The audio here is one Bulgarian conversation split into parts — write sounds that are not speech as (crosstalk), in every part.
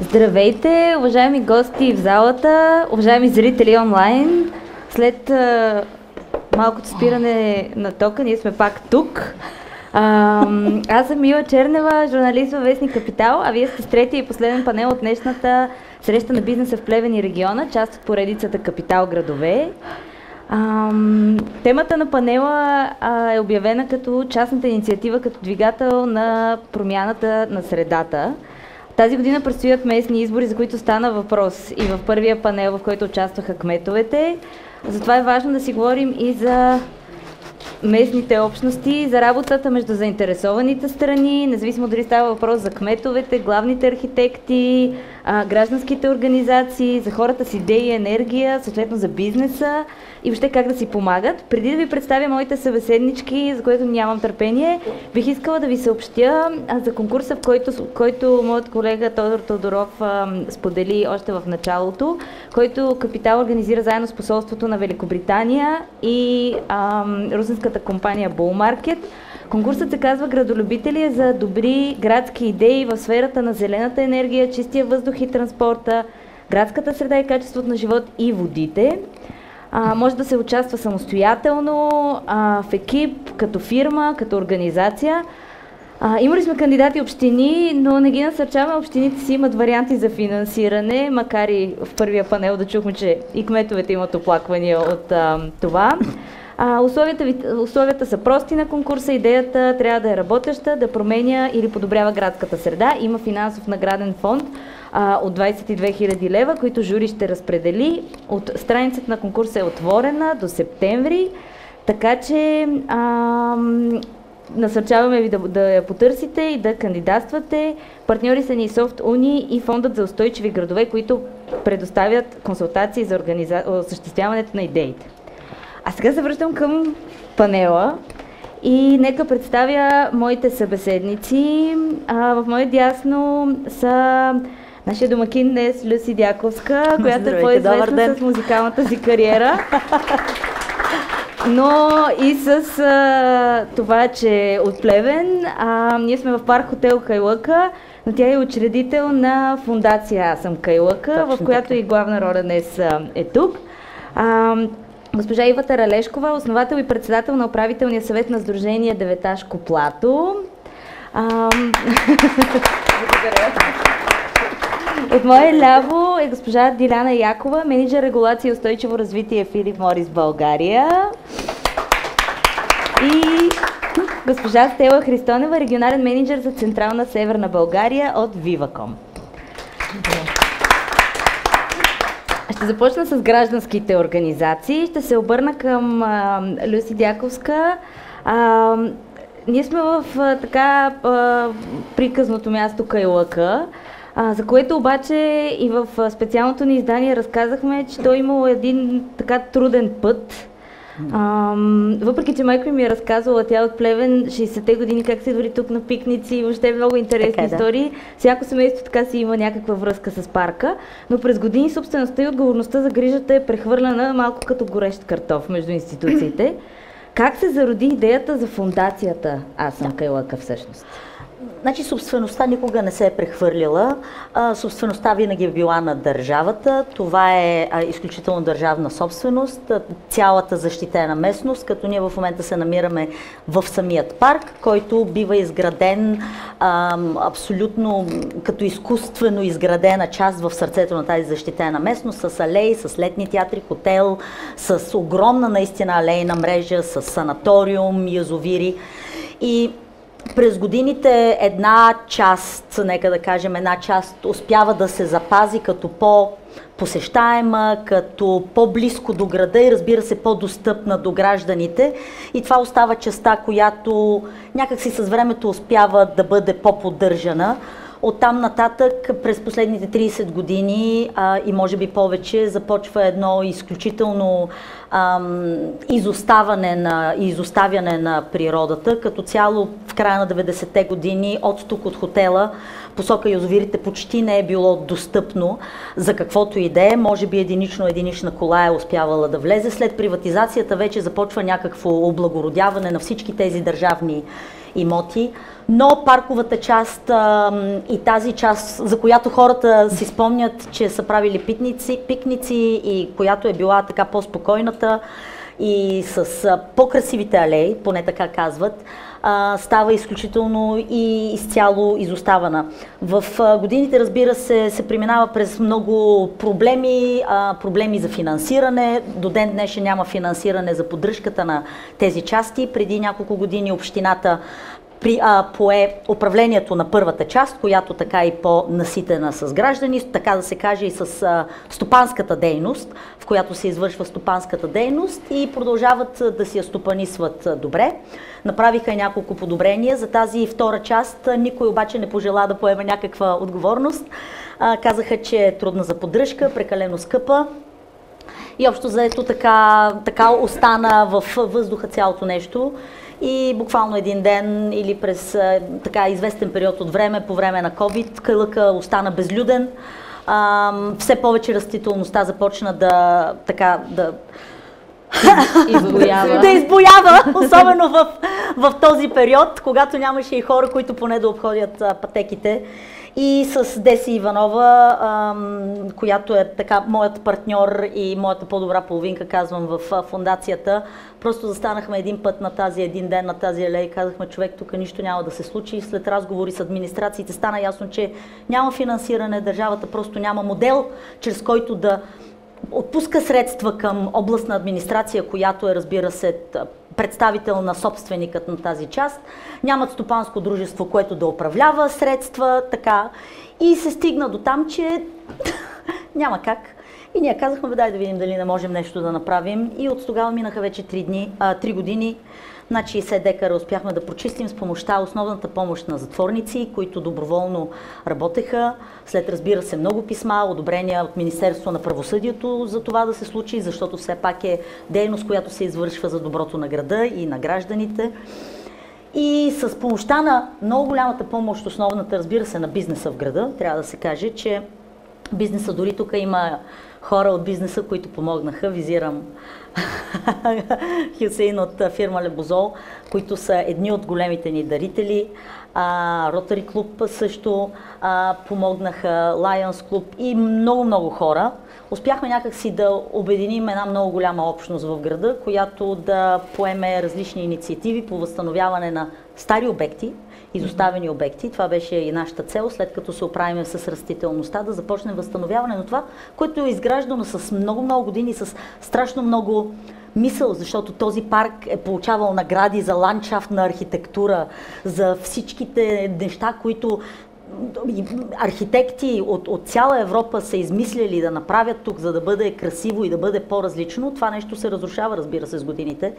Здравейте, уважаеми гости в залата, уважаеми зрители онлайн. След а, малкото спиране на тока, ние сме пак тук. А, аз съм Мила Чернева, журналист във Вестник Капитал, а вие сте с третия и последен панел от днешната среща на бизнеса в Плевен и региона, част от поредицата Капитал градове. А, темата на панела а, е обявена като частната инициатива, като двигател на промяната на средата. Тази година предстоят местни избори, за които стана въпрос и в първия панел, в който участваха кметовете. Затова е важно да си говорим и за местните общности, за работата между заинтересованите страни, независимо дали става въпрос за кметовете, главните архитекти, гражданските организации, за хората с идеи и енергия, съответно за бизнеса и въобще как да си помагат. Преди да ви представя моите събеседнички, за което нямам търпение, бих искала да ви съобщя за конкурса, в който, който моят колега Тодор Тодоров сподели още в началото, който Капитал организира заедно с посолството на Великобритания и а, русинската компания Bull Market. Конкурсът се казва Градолюбители за добри градски идеи в сферата на зелената енергия, чистия въздух и транспорта, градската среда и качеството на живот и водите. А, може да се участва самостоятелно, а, в екип, като фирма, като организация. А, имали сме кандидати общини, но не ги насърчаваме. Общините си имат варианти за финансиране, макар и в първия панел да чухме, че и кметовете имат оплаквания от а, това. А, условията, условията са прости на конкурса, идеята трябва да е работеща, да променя или подобрява градската среда. Има финансов награден фонд а, от 22 000 лева, които жури ще разпредели. От страницата на конкурса е отворена до септември, така че а, насърчаваме ви да, да я потърсите и да кандидатствате. Партньори са ни Soft Uni и Фондът за устойчиви градове, които предоставят консултации за организа... осъществяването на идеите. А сега се връщам към панела и нека представя моите събеседници. А, в мое дясно са нашия домакин днес Люси Дяковска, която е по-известна с музикалната си кариера. Но и с а, това, че е от Плевен, а, ние сме в парк хотел Кайлъка, но тя е учредител на фундация Аз съм Кайлъка, Точно в която така. и главна роля днес е тук. А, Госпожа Ива Таралешкова, основател и председател на управителния съвет на Сдружение Деветашко Плато. (laughs) Благодаря. От мое ляво е госпожа Диляна Якова, менеджер регулация и устойчиво развитие Филип Морис България. И госпожа Стела Христонева, регионален менеджер за Централна Северна България от Viva.com. Ще започна с гражданските организации. Ще се обърна към а, Люси Дяковска. А, ние сме в а, така а, приказното място Кайлъка, а, за което обаче и в специалното ни издание разказахме, че той имал един така труден път а, въпреки, че майка ми е разказвала тя от Плевен 60-те години как се дори тук на пикници и въобще много интересни така, е, да. истории. Всяко семейство така си има някаква връзка с парка, но през години собствеността и отговорността за грижата е прехвърлена малко като горещ картоф между институциите. (clears throat) Как се зароди идеята за фундацията Аз съм да. Кайлъка всъщност? Значи собствеността никога не се е прехвърлила. А, собствеността винаги е била на държавата. Това е а, изключително държавна собственост. Цялата защитена местност, като ние в момента се намираме в самият парк, който бива изграден а, абсолютно като изкуствено изградена част в сърцето на тази защитена местност, с алеи, с летни театри, хотел, с огромна наистина алейна мрежа, с санаториум, язовири. И през годините една част, нека да кажем, една част успява да се запази като по посещаема, като по-близко до града и разбира се по-достъпна до гражданите. И това остава частта, която някакси с времето успява да бъде по-поддържана. Оттам нататък през последните 30 години а, и може би повече започва едно изключително ам, изоставане на, изоставяне на природата. Като цяло в края на 90-те години от тук от хотела посока язовирите почти не е било достъпно за каквото и да е. Може би единично единична кола е успявала да влезе. След приватизацията вече започва някакво облагородяване на всички тези държавни имоти. Но парковата част а, и тази част, за която хората си спомнят, че са правили пикници, пикници и която е била така по-спокойната и с по-красивите алеи, поне така казват, а, става изключително и изцяло изоставана. В а, годините, разбира се, се преминава през много проблеми, а, проблеми за финансиране. До ден днешен няма финансиране за поддръжката на тези части. Преди няколко години общината при, а, пое управлението на първата част, която така и по-наситена с граждани, така да се каже и с а, стопанската дейност, в която се извършва стопанската дейност и продължават да си я стопанисват добре. Направиха няколко подобрения за тази втора част. Никой обаче не пожела да поеме някаква отговорност. А, казаха, че е трудна за поддръжка, прекалено скъпа. И общо заето така, така остана в въздуха цялото нещо и буквално един ден или през така известен период от време, по време на COVID, кълъка остана безлюден. Все повече растителността започна да, така, да, (laughs) избоява. да избоява, особено в, в този период, когато нямаше и хора, които поне да обходят пътеките. И с Деси Иванова, ам, която е така моят партньор и моята по-добра половинка, казвам, в фундацията, просто застанахме един път на тази, един ден на тази алея и казахме, човек, тук нищо няма да се случи. След разговори с администрациите стана ясно, че няма финансиране, държавата просто няма модел, чрез който да отпуска средства към областна администрация, която е, разбира се, представител на собственикът на тази част. Нямат стопанско дружество, което да управлява средства, така. И се стигна до там, че (laughs) няма как. И ние казахме, дай да видим дали не можем нещо да направим. И от тогава минаха вече 3, дни, а, 3 години над 60 декара успяхме да прочистим с помощта, основната помощ на затворници, които доброволно работеха. След, разбира се, много писма, одобрения от Министерство на правосъдието за това да се случи, защото все пак е дейност, която се извършва за доброто на града и на гражданите. И с помощта на много голямата помощ, основната, разбира се, на бизнеса в града, трябва да се каже, че бизнеса дори тук има хора от бизнеса, които помогнаха. Визирам (laughs) Хюсейн от фирма Лебозол, които са едни от големите ни дарители. Ротари клуб също а, помогнаха, Lions клуб и много-много хора. Успяхме някакси да обединим една много голяма общност в града, която да поеме различни инициативи по възстановяване на стари обекти, изоставени обекти. Това беше и нашата цел, след като се оправим с растителността, да започнем възстановяване на това, което е изграждано с много-много години, с страшно много мисъл, защото този парк е получавал награди за ландшафтна архитектура, за всичките неща, които архитекти от, от цяла Европа са измислили да направят тук, за да бъде красиво и да бъде по-различно. Това нещо се разрушава, разбира се, с годините.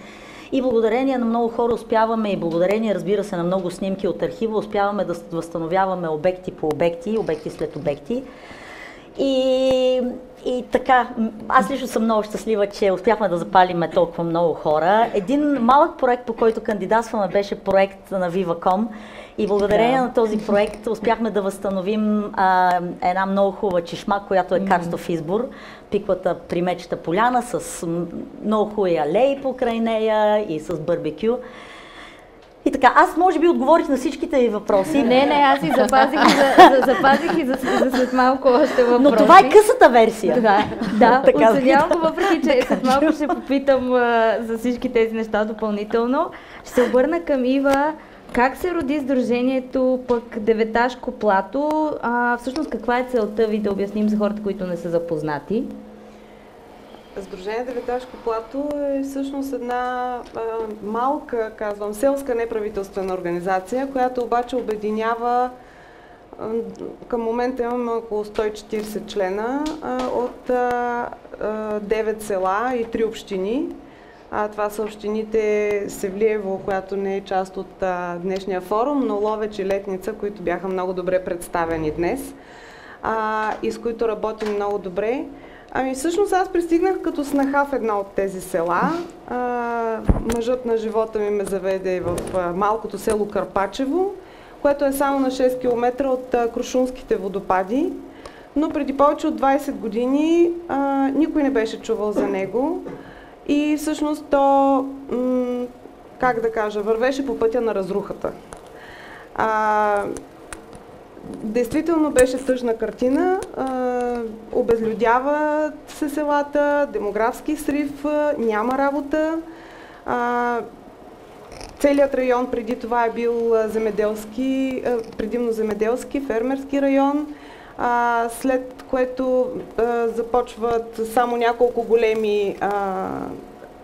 И благодарение на много хора успяваме и благодарение, разбира се, на много снимки от архива, успяваме да възстановяваме обекти по обекти, обекти след обекти. И, и така, аз лично съм много щастлива, че успяхме да запалиме толкова много хора. Един малък проект, по който кандидатстваме, беше проект на Viva.com. И благодарение да. на този проект успяхме да възстановим а, една много хубава чешма, която е карстов избор. Пиквата при мечета поляна с много хубави алеи покрай нея и с барбекю. И така, аз може би отговорих на всичките ви въпроси. Не, не, аз и запазих, за, за, запазих и за, за след малко още въпроси. Но това е късата версия. Да, да така, оценявам го, въпреки че след малко ще попитам а, за всички тези неща допълнително. Ще се обърна към Ива. Как се роди Сдружението пък Деветашко плато? А, всъщност каква е целта ви да обясним за хората, които не са запознати? Сдружение Деветашко плато е всъщност една а, малка, казвам, селска неправителствена организация, която обаче обединява към момента имаме около 140 члена а, от а, 9 села и 3 общини. А, това са общините Севлиево, която не е част от а, днешния форум, но Ловеч и Летница, които бяха много добре представени днес а, и с които работим много добре. Ами всъщност аз пристигнах като снаха в една от тези села. А, мъжът на живота ми ме заведе в а, малкото село Карпачево, което е само на 6 км от а, Крушунските водопади. Но преди повече от 20 години а, никой не беше чувал за него. И всъщност то, как да кажа, вървеше по пътя на разрухата. А, действително беше тъжна картина. Обезлюдяват се селата, демографски срив, няма работа. А, целият район преди това е бил земеделски, предимно земеделски, фермерски район след което започват само няколко големи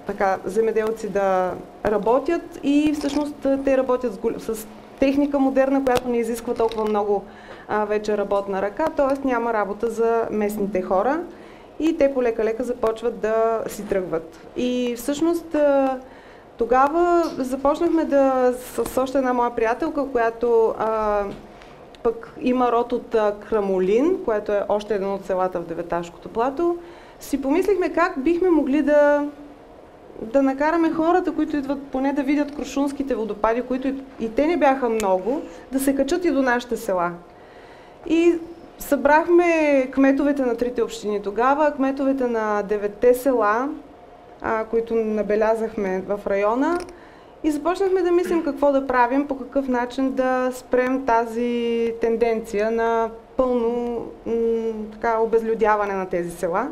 така, земеделци да работят и всъщност те работят с, с техника модерна, която не изисква толкова много а, вече работна ръка, т.е. няма работа за местните хора и те полека-лека започват да си тръгват. И всъщност а, тогава започнахме да с още една моя приятелка, която а, пък има род от Крамолин, което е още едно от селата в Деветашкото плато, си помислихме как бихме могли да, да накараме хората, които идват поне да видят крушунските водопади, които и, и те не бяха много, да се качат и до нашите села. И събрахме кметовете на трите общини тогава, кметовете на девете села, а, които набелязахме в района, и започнахме да мислим какво да правим, по какъв начин да спрем тази тенденция на пълно така, обезлюдяване на тези села.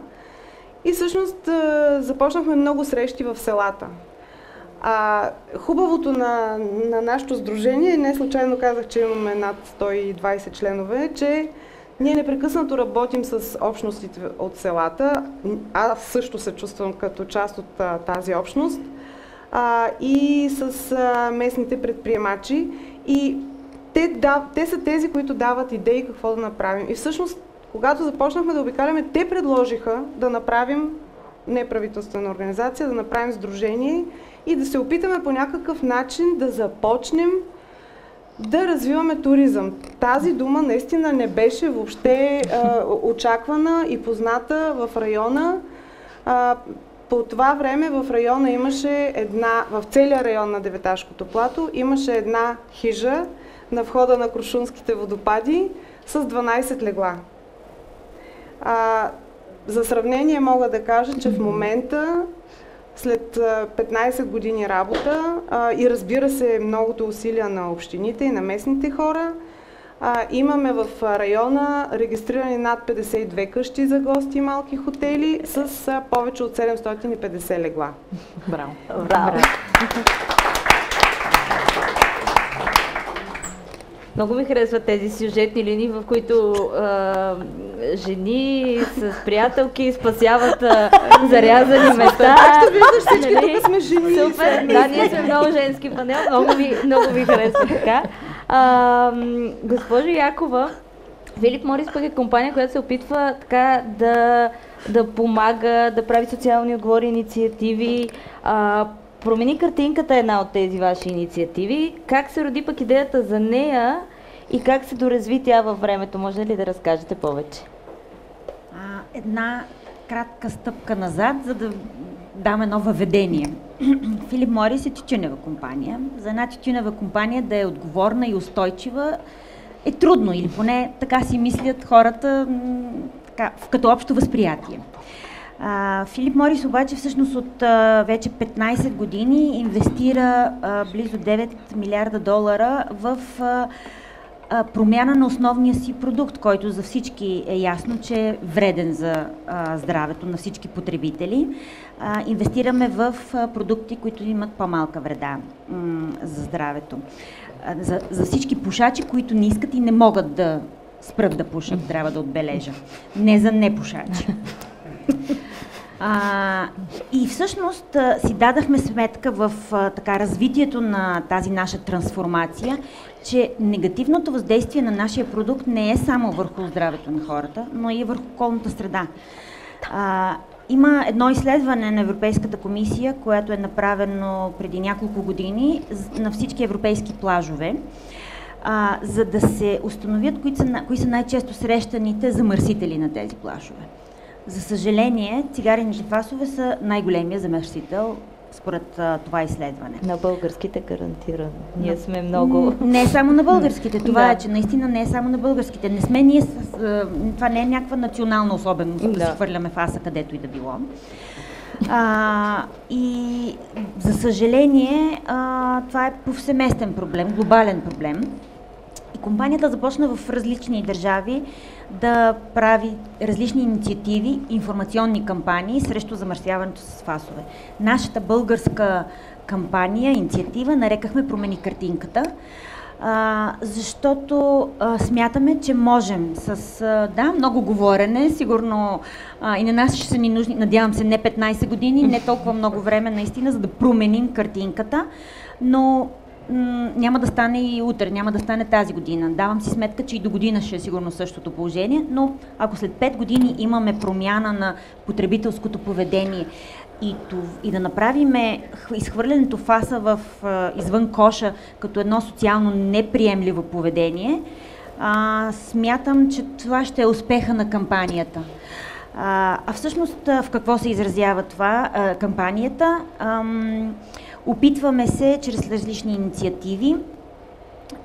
И всъщност започнахме много срещи в селата. А, хубавото на, на нашето сдружение, не случайно казах, че имаме над 120 членове, е, че ние непрекъснато работим с общностите от селата. Аз също се чувствам като част от а, тази общност а, и с а, местните предприемачи. И те, да, те са тези, които дават идеи какво да направим. И всъщност, когато започнахме да обикаляме, те предложиха да направим неправителствена организация, да направим сдружение и да се опитаме по някакъв начин да започнем да развиваме туризъм. Тази дума наистина не беше въобще а, очаквана и позната в района. А, по това време в района имаше една, в целия район на Деветашкото плато имаше една хижа на входа на Крушунските водопади с 12 легла. А, за сравнение мога да кажа, че в момента след 15 години работа а, и разбира се многото усилия на общините и на местните хора, а, имаме в района регистрирани над 52 къщи за гости и малки хотели с а, повече от 750 легла. Браво! Браво! Много ми харесват тези сюжетни линии, в които а, жени с приятелки спасяват а, зарязани места. Както виждаш, всички нали? тук сме жени. Супер, да, ние сме много женски панел, много ми, много ми харесва така. А, госпожо Якова, Филип Морис пък е компания, която се опитва така да, да помага, да прави социални отговори, инициативи. А, промени картинката е една от тези ваши инициативи. Как се роди пък идеята за нея и как се доразви тя във времето? Може ли да разкажете повече? А, една кратка стъпка назад, за да даме едно въведение. (clears throat) Филип Морис е тютюнева компания. За една тютюнева компания да е отговорна и устойчива е трудно, или поне така си мислят хората така, като общо възприятие. А, Филип Морис обаче всъщност от а, вече 15 години инвестира а, близо 9 милиарда долара в а, а, промяна на основния си продукт, който за всички е ясно, че е вреден за а, здравето на всички потребители. Инвестираме в продукти, които имат по-малка вреда за здравето. За, за всички пушачи, които не искат и не могат да спрат да пушат, трябва да отбележа. Не за непушачи. А, и всъщност си дадахме сметка в а, така развитието на тази наша трансформация, че негативното въздействие на нашия продукт не е само върху здравето на хората, но и върху околната среда. А, има едно изследване на Европейската комисия, което е направено преди няколко години на всички европейски плажове, а, за да се установят кои са, кои са най-често срещаните замърсители на тези плажове. За съжаление, цигарените фасове са най-големия замърсител според а, това изследване. На българските гарантирано. Ние сме много... Не само на българските. (laughs) Това да. е, че наистина не е само на българските. Не сме ние... С, а, това не е някаква национална особеност, да, да си хвърляме фаса където и да било. А, и за съжаление, а, това е повсеместен проблем, глобален проблем. Компанията започна в различни държави да прави различни инициативи, информационни кампании срещу замърсяването с фасове. Нашата българска кампания, инициатива нарекахме Промени картинката защото смятаме, че можем с да, много говорене, сигурно и на нас ще са ни нужни, надявам се, не 15 години, не толкова много време наистина, за да променим картинката, но няма да стане и утре, няма да стане тази година. Давам си сметка, че и до година ще е сигурно същото положение, но ако след 5 години имаме промяна на потребителското поведение, и, и да направим изхвърлянето фаса в, извън коша като едно социално неприемливо поведение, а, смятам, че това ще е успеха на кампанията. А, а всъщност в какво се изразява това а, кампанията? Ам, опитваме се чрез различни инициативи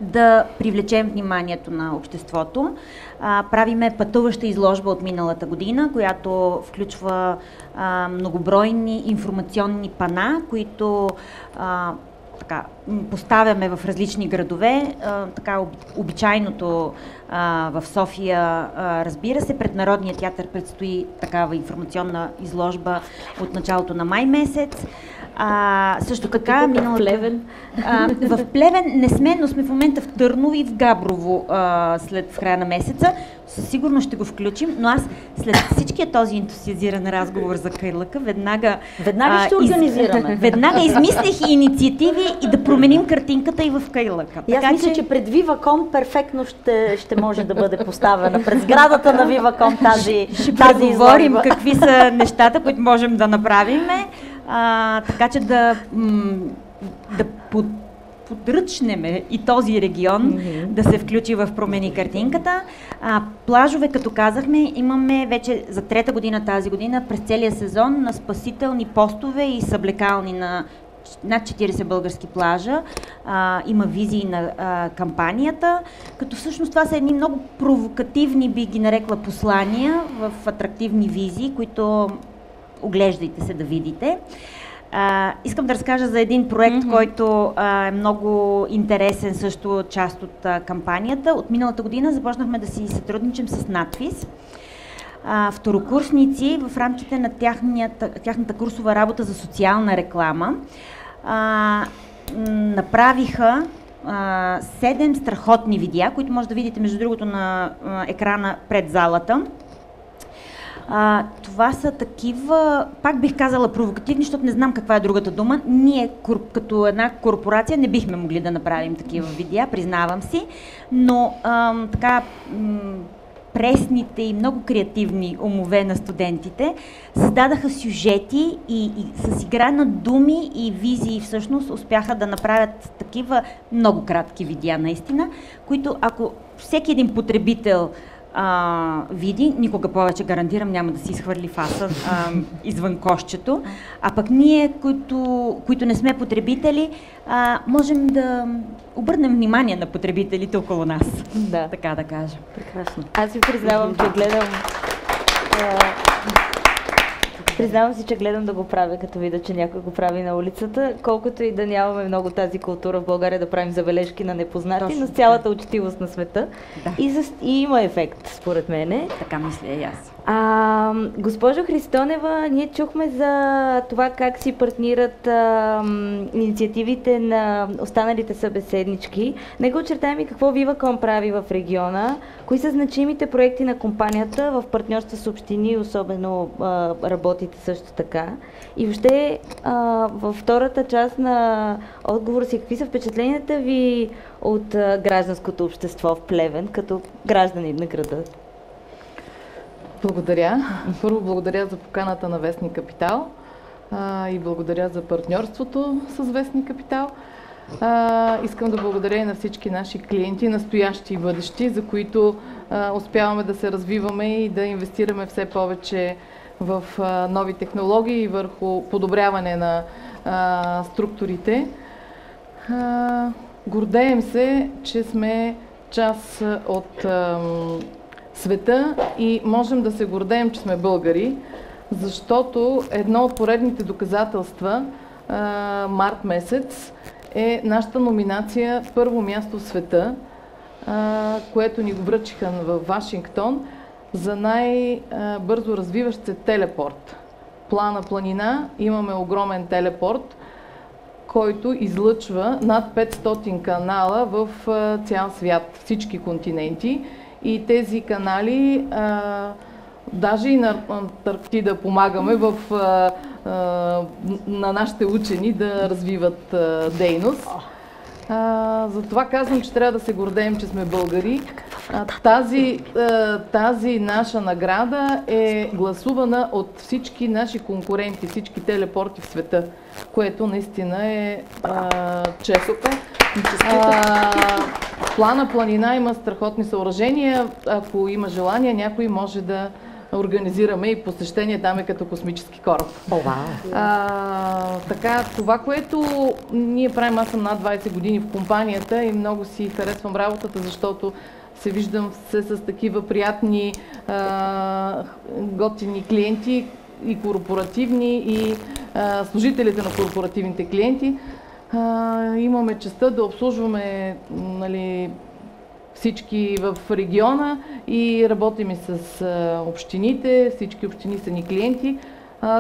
да привлечем вниманието на обществото. А, правиме пътуваща изложба от миналата година, която включва а, многобройни информационни пана, които а, така, поставяме в различни градове. А, така, обичайното а, в София, а, разбира се, пред Народния театър предстои такава информационна изложба от началото на май месец. А, също така, миналата... в Плевен. А, в Плевен не сме, но сме в момента в Търново и в Габрово а, след в края на месеца. Със сигурност ще го включим, но аз след всичкия този ентусиазиран разговор за Кайлъка, веднага... Веднага ще организираме. Из, веднага измислих инициативи и да променим картинката и в Кайлъка. И аз така, мисля, че... че пред Виваком перфектно ще, ще може да бъде поставена пред сградата на Виваком тази Ще тази говорим какви са нещата, които можем да направим а, така че да, да под, подръчнем и този регион mm-hmm. да се включи в промени картинката. А, плажове, като казахме, имаме вече за трета година тази година през целия сезон на спасителни постове и съблекални на над 40 български плажа. А, има визии на а, кампанията, като всъщност това са едни много провокативни, би ги нарекла, послания в атрактивни визии, които оглеждайте се да видите. А, искам да разкажа за един проект, mm-hmm. който а, е много интересен, също част от а, кампанията. От миналата година започнахме да си сътрудничим с надвис. А, второкурсници в рамките на тяхната, тяхната курсова работа за социална реклама а, направиха седем страхотни видеа, които може да видите между другото на а, екрана пред залата. А, това са такива, пак бих казала провокативни, защото не знам каква е другата дума. Ние като една корпорация не бихме могли да направим такива видеа, признавам си, но ам, така м- пресните и много креативни умове на студентите създадаха сюжети и, и с игра на думи и визии всъщност успяха да направят такива много кратки видеа наистина, които ако всеки един потребител а, види, никога повече гарантирам няма да си изхвърли фаса а, извън кошчето. А пък ние, които, които не сме потребители, а, можем да обърнем внимание на потребителите около нас. Да. Така да кажа. Прекрасно. Аз ви признавам, че гледам Признавам си, че гледам да го правя, като видя, че някой го прави на улицата, колкото и да нямаме много тази култура в България да правим забележки на непознати, Точно, но с цялата учтивост на света. Да. И, за, и има ефект, според мене. Така мисля и аз. А, госпожо Христонева, ние чухме за това как си партнират а, инициативите на останалите събеседнички. Нека очертаем и какво Виваком прави в региона, кои са значимите проекти на компанията в партньорство с общини, особено а, работите също така. И въобще а, във втората част на отговор си, какви са впечатленията ви от а, гражданското общество в Плевен, като граждани на града? Благодаря. Първо благодаря за поканата на Вестник Капитал а, и благодаря за партньорството с Вестник Капитал. А, искам да благодаря и на всички наши клиенти, настоящи и бъдещи, за които а, успяваме да се развиваме и да инвестираме все повече в а, нови технологии и върху подобряване на а, структурите. А, гордеем се, че сме част от света и можем да се гордеем, че сме българи, защото едно от поредните доказателства март месец е нашата номинация първо място в света което ни го връчиха в Вашингтон за най-бързо развиващ се телепорт. Плана планина имаме огромен телепорт, който излъчва над 500 канала в цял свят, всички континенти. И тези канали, а, даже и на Антарктида помагаме в, а, а, на нашите учени да развиват а, дейност. А, затова казвам, че трябва да се гордеем, че сме българи. А, тази, а, тази наша награда е гласувана от всички наши конкуренти, всички телепорти в света, което наистина е а, плана Планина има страхотни съоръжения. Ако има желание, някой може да организираме и посещение там е като космически кораб. О, а, така, това, което ние правим, аз съм над 20 години в компанията и много си харесвам работата, защото се виждам се с такива приятни, а, готини клиенти и корпоративни, и а, служителите на корпоративните клиенти. А, имаме честа да обслужваме нали, всички в региона и работим и с общините, всички общини са ни клиенти,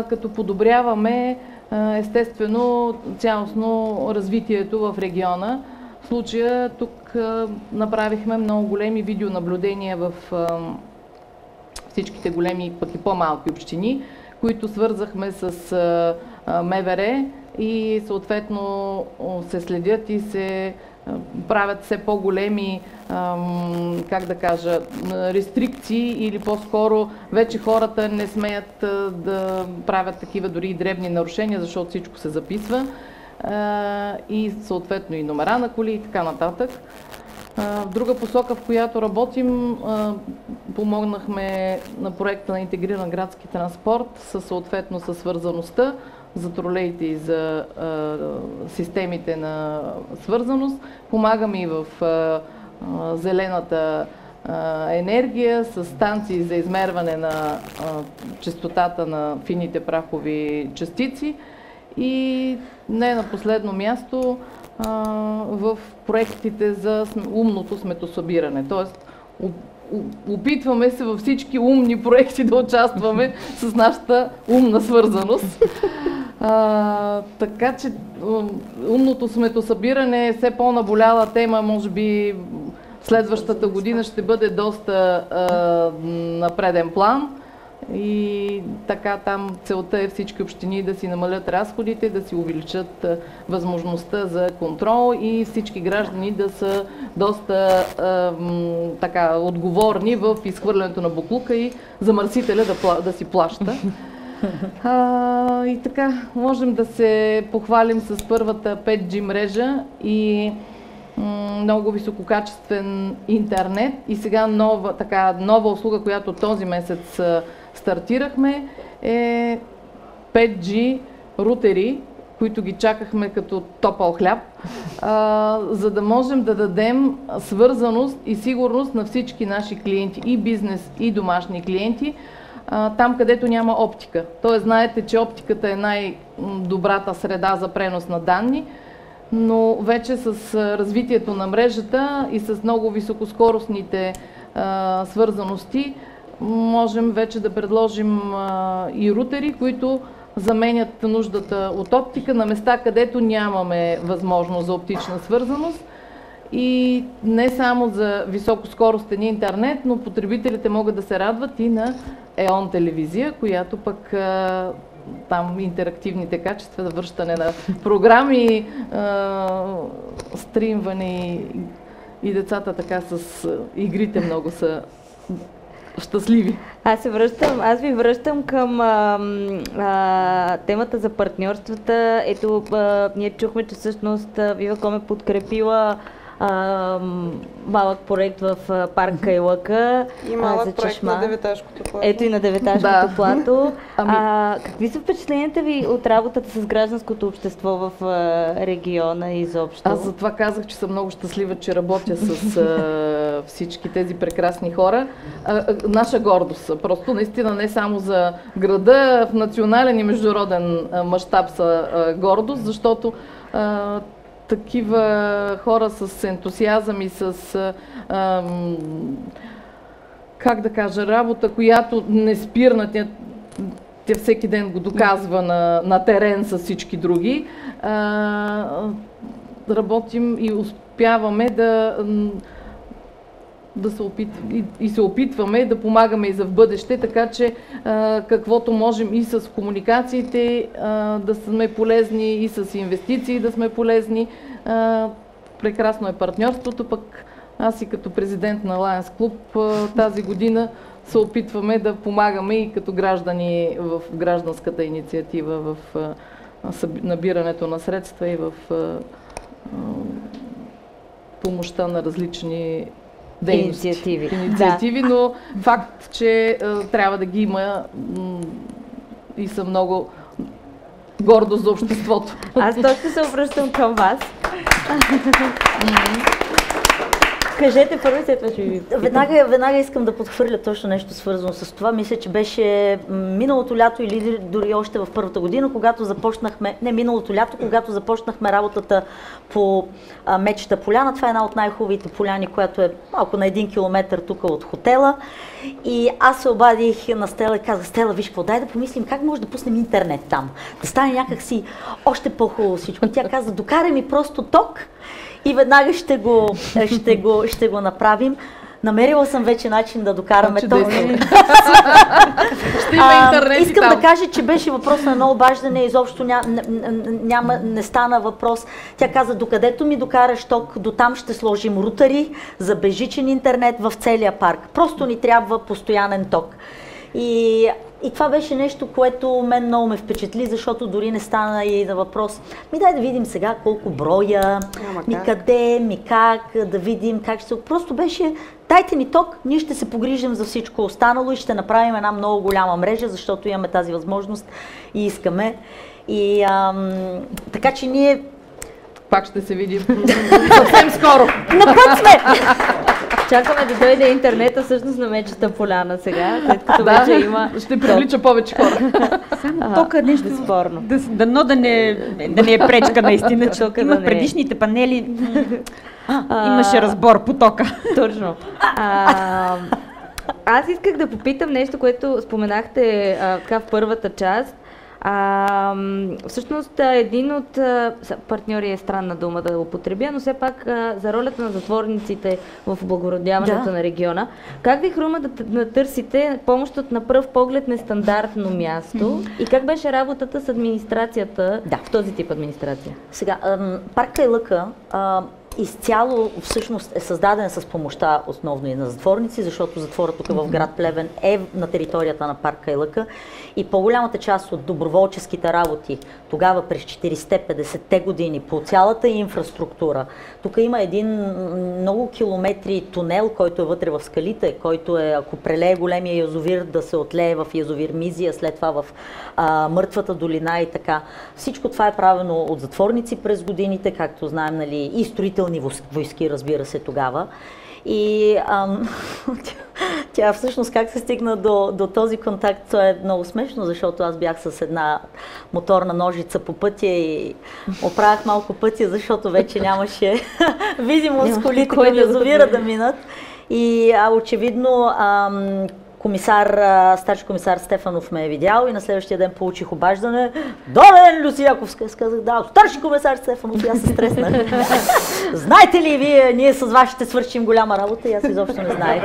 като подобряваме естествено цялостно развитието в региона. В случая тук направихме много големи видеонаблюдения в всичките големи, пък и по-малки общини, които свързахме с МВР и съответно се следят и се правят все по-големи, как да кажа, рестрикции или по-скоро вече хората не смеят да правят такива дори и дребни нарушения, защото всичко се записва и съответно и номера на коли и така нататък. В друга посока, в която работим, помогнахме на проекта на интегриран градски транспорт, със съответно със свързаността за тролеите и за а, системите на свързаност. Помагаме и в а, а, зелената енергия с станции за измерване на частотата на фините прахови частици. И не на последно място в проектите за умното сметосъбиране. Тоест, опитваме се във всички умни проекти да участваме с нашата умна свързаност. А, така че умното сметосъбиране е все по-наболяла тема, може би следващата година ще бъде доста а, на преден план. И така там целта е всички общини да си намалят разходите, да си увеличат възможността за контрол и всички граждани да са доста а, така отговорни в изхвърлянето на буклука и замърсителя да, да си плаща. А, и така, можем да се похвалим с първата 5G мрежа и много висококачествен интернет и сега нова, така, нова услуга, която този месец стартирахме е 5G рутери, които ги чакахме като топъл хляб, а, за да можем да дадем свързаност и сигурност на всички наши клиенти, и бизнес, и домашни клиенти, а, там където няма оптика. Тоест, знаете, че оптиката е най-добрата среда за пренос на данни, но вече с развитието на мрежата и с много високоскоростните а, свързаности, можем вече да предложим и рутери, които заменят нуждата от оптика на места, където нямаме възможност за оптична свързаност. И не само за високоскоростен интернет, но потребителите могат да се радват и на ЕОН телевизия, която пък там интерактивните качества, връщане на програми, стримване и децата така с игрите много са щастливи. Аз се връщам, аз ви връщам към а, а, темата за партньорствата. Ето, а, ние чухме, че всъщност Виваком е подкрепила а, малък проект в парка и лъка. И малък за проект чешма. на Деветашкото плато. Ето и на Деветашкото да. плато. (laughs) Ами... А, какви са впечатленията ви от работата с гражданското общество в а, региона изобщо? Аз за това казах, че съм много щастлива, че работя с а, всички тези прекрасни хора. А, а, наша гордост. Просто наистина не само за града, в национален и международен мащаб са а, гордост, защото а, такива хора с ентусиазъм и с как да кажа, работа, която не спирна, тя, тя всеки ден го доказва на, на терен с всички други. А, работим и успяваме да да се опит... и, се опитваме да помагаме и за в бъдеще, така че а, каквото можем и с комуникациите а, да сме полезни, и с инвестиции да сме полезни. А, прекрасно е партньорството, пък аз и като президент на Lions Club тази година се опитваме да помагаме и като граждани в гражданската инициатива, в набирането на средства и в помощта на различни дейности. Инициативи. Инициативи, да. но факт, че трябва да ги има и са много гордо за обществото. Аз точно се обръщам към вас. Кажете първо, след това ще ви веднага, веднага искам да подхвърля точно нещо свързано с това. Мисля, че беше миналото лято или дори още в първата година, когато започнахме, не миналото лято, когато започнахме работата по а, Мечета поляна. Това е една от най-хубавите поляни, която е малко на един километр тук от хотела. И аз се обадих на Стела и казах, Стела, виж какво, дай да помислим как може да пуснем интернет там. Да стане някакси още по-хубаво всичко. Тя каза, докарай ми просто ток и веднага ще го, ще го, ще го направим. Намерила съм вече начин да докараме това. (laughs) Ще има интернет Искам да кажа, че беше въпрос на едно обаждане, изобщо ня, няма, не стана въпрос. Тя каза, докъдето ми докараш ток, до там ще сложим рутари за безжичен интернет в целия парк. Просто ни трябва постоянен ток. И и това беше нещо, което мен много ме впечатли, защото дори не стана и на въпрос. Ми дай да видим сега колко броя, Няма ми как. къде, ми как, да видим как ще се... Просто беше, дайте ни ток, ние ще се погрижим за всичко останало и ще направим една много голяма мрежа, защото имаме тази възможност и искаме. И ам, така че ние пак ще се видим (laughs) съвсем скоро. На път сме! Чакаме да дойде интернета всъщност на мечета поляна сега, след като да, вече има... Ще привлича повече хора. Само тока нещо безспорно. Да, да, но да не, да не е пречка наистина, че има да предишните панели... А, имаше разбор по тока. Точно. А, аз исках да попитам нещо, което споменахте а, така в първата част. А, всъщност един от партньори е странна дума да употребя, но все пак за ролята на затворниците в облагородяването да. на региона. Как ви хрума да натърсите помощ от на пръв поглед нестандартно място и как беше работата с администрацията да. в този тип администрация? Сега, парка и лъка изцяло всъщност е създаден с помощта основно и на затворници, защото затвора тук в град Плевен е на територията на парк Кайлъка и по-голямата част от доброволческите работи тогава през 40-50-те години по цялата инфраструктура. Тук има един много километри тунел, който е вътре в скалите, който е, ако прелее големия язовир, да се отлее в язовир Мизия, след това в а, Мъртвата долина и така. Всичко това е правено от затворници през годините, както знаем, нали, и строителни войски, разбира се, тогава. И ам, (laughs) тя всъщност как се стигна до, до този контакт, това е много смешно, защото аз бях с една моторна ножица по пътя и оправях малко пътя, защото вече нямаше (laughs) видимост колите към язовира да минат. И а, очевидно ам, комисар, старши комисар Стефанов ме е видял и на следващия ден получих обаждане. Добре, Люси Яковска. Аз казах, да, старши комисар Стефанов и аз се стреснах. (laughs) Знаете ли вие, ние с вас ще свършим голяма работа и аз изобщо не знаех.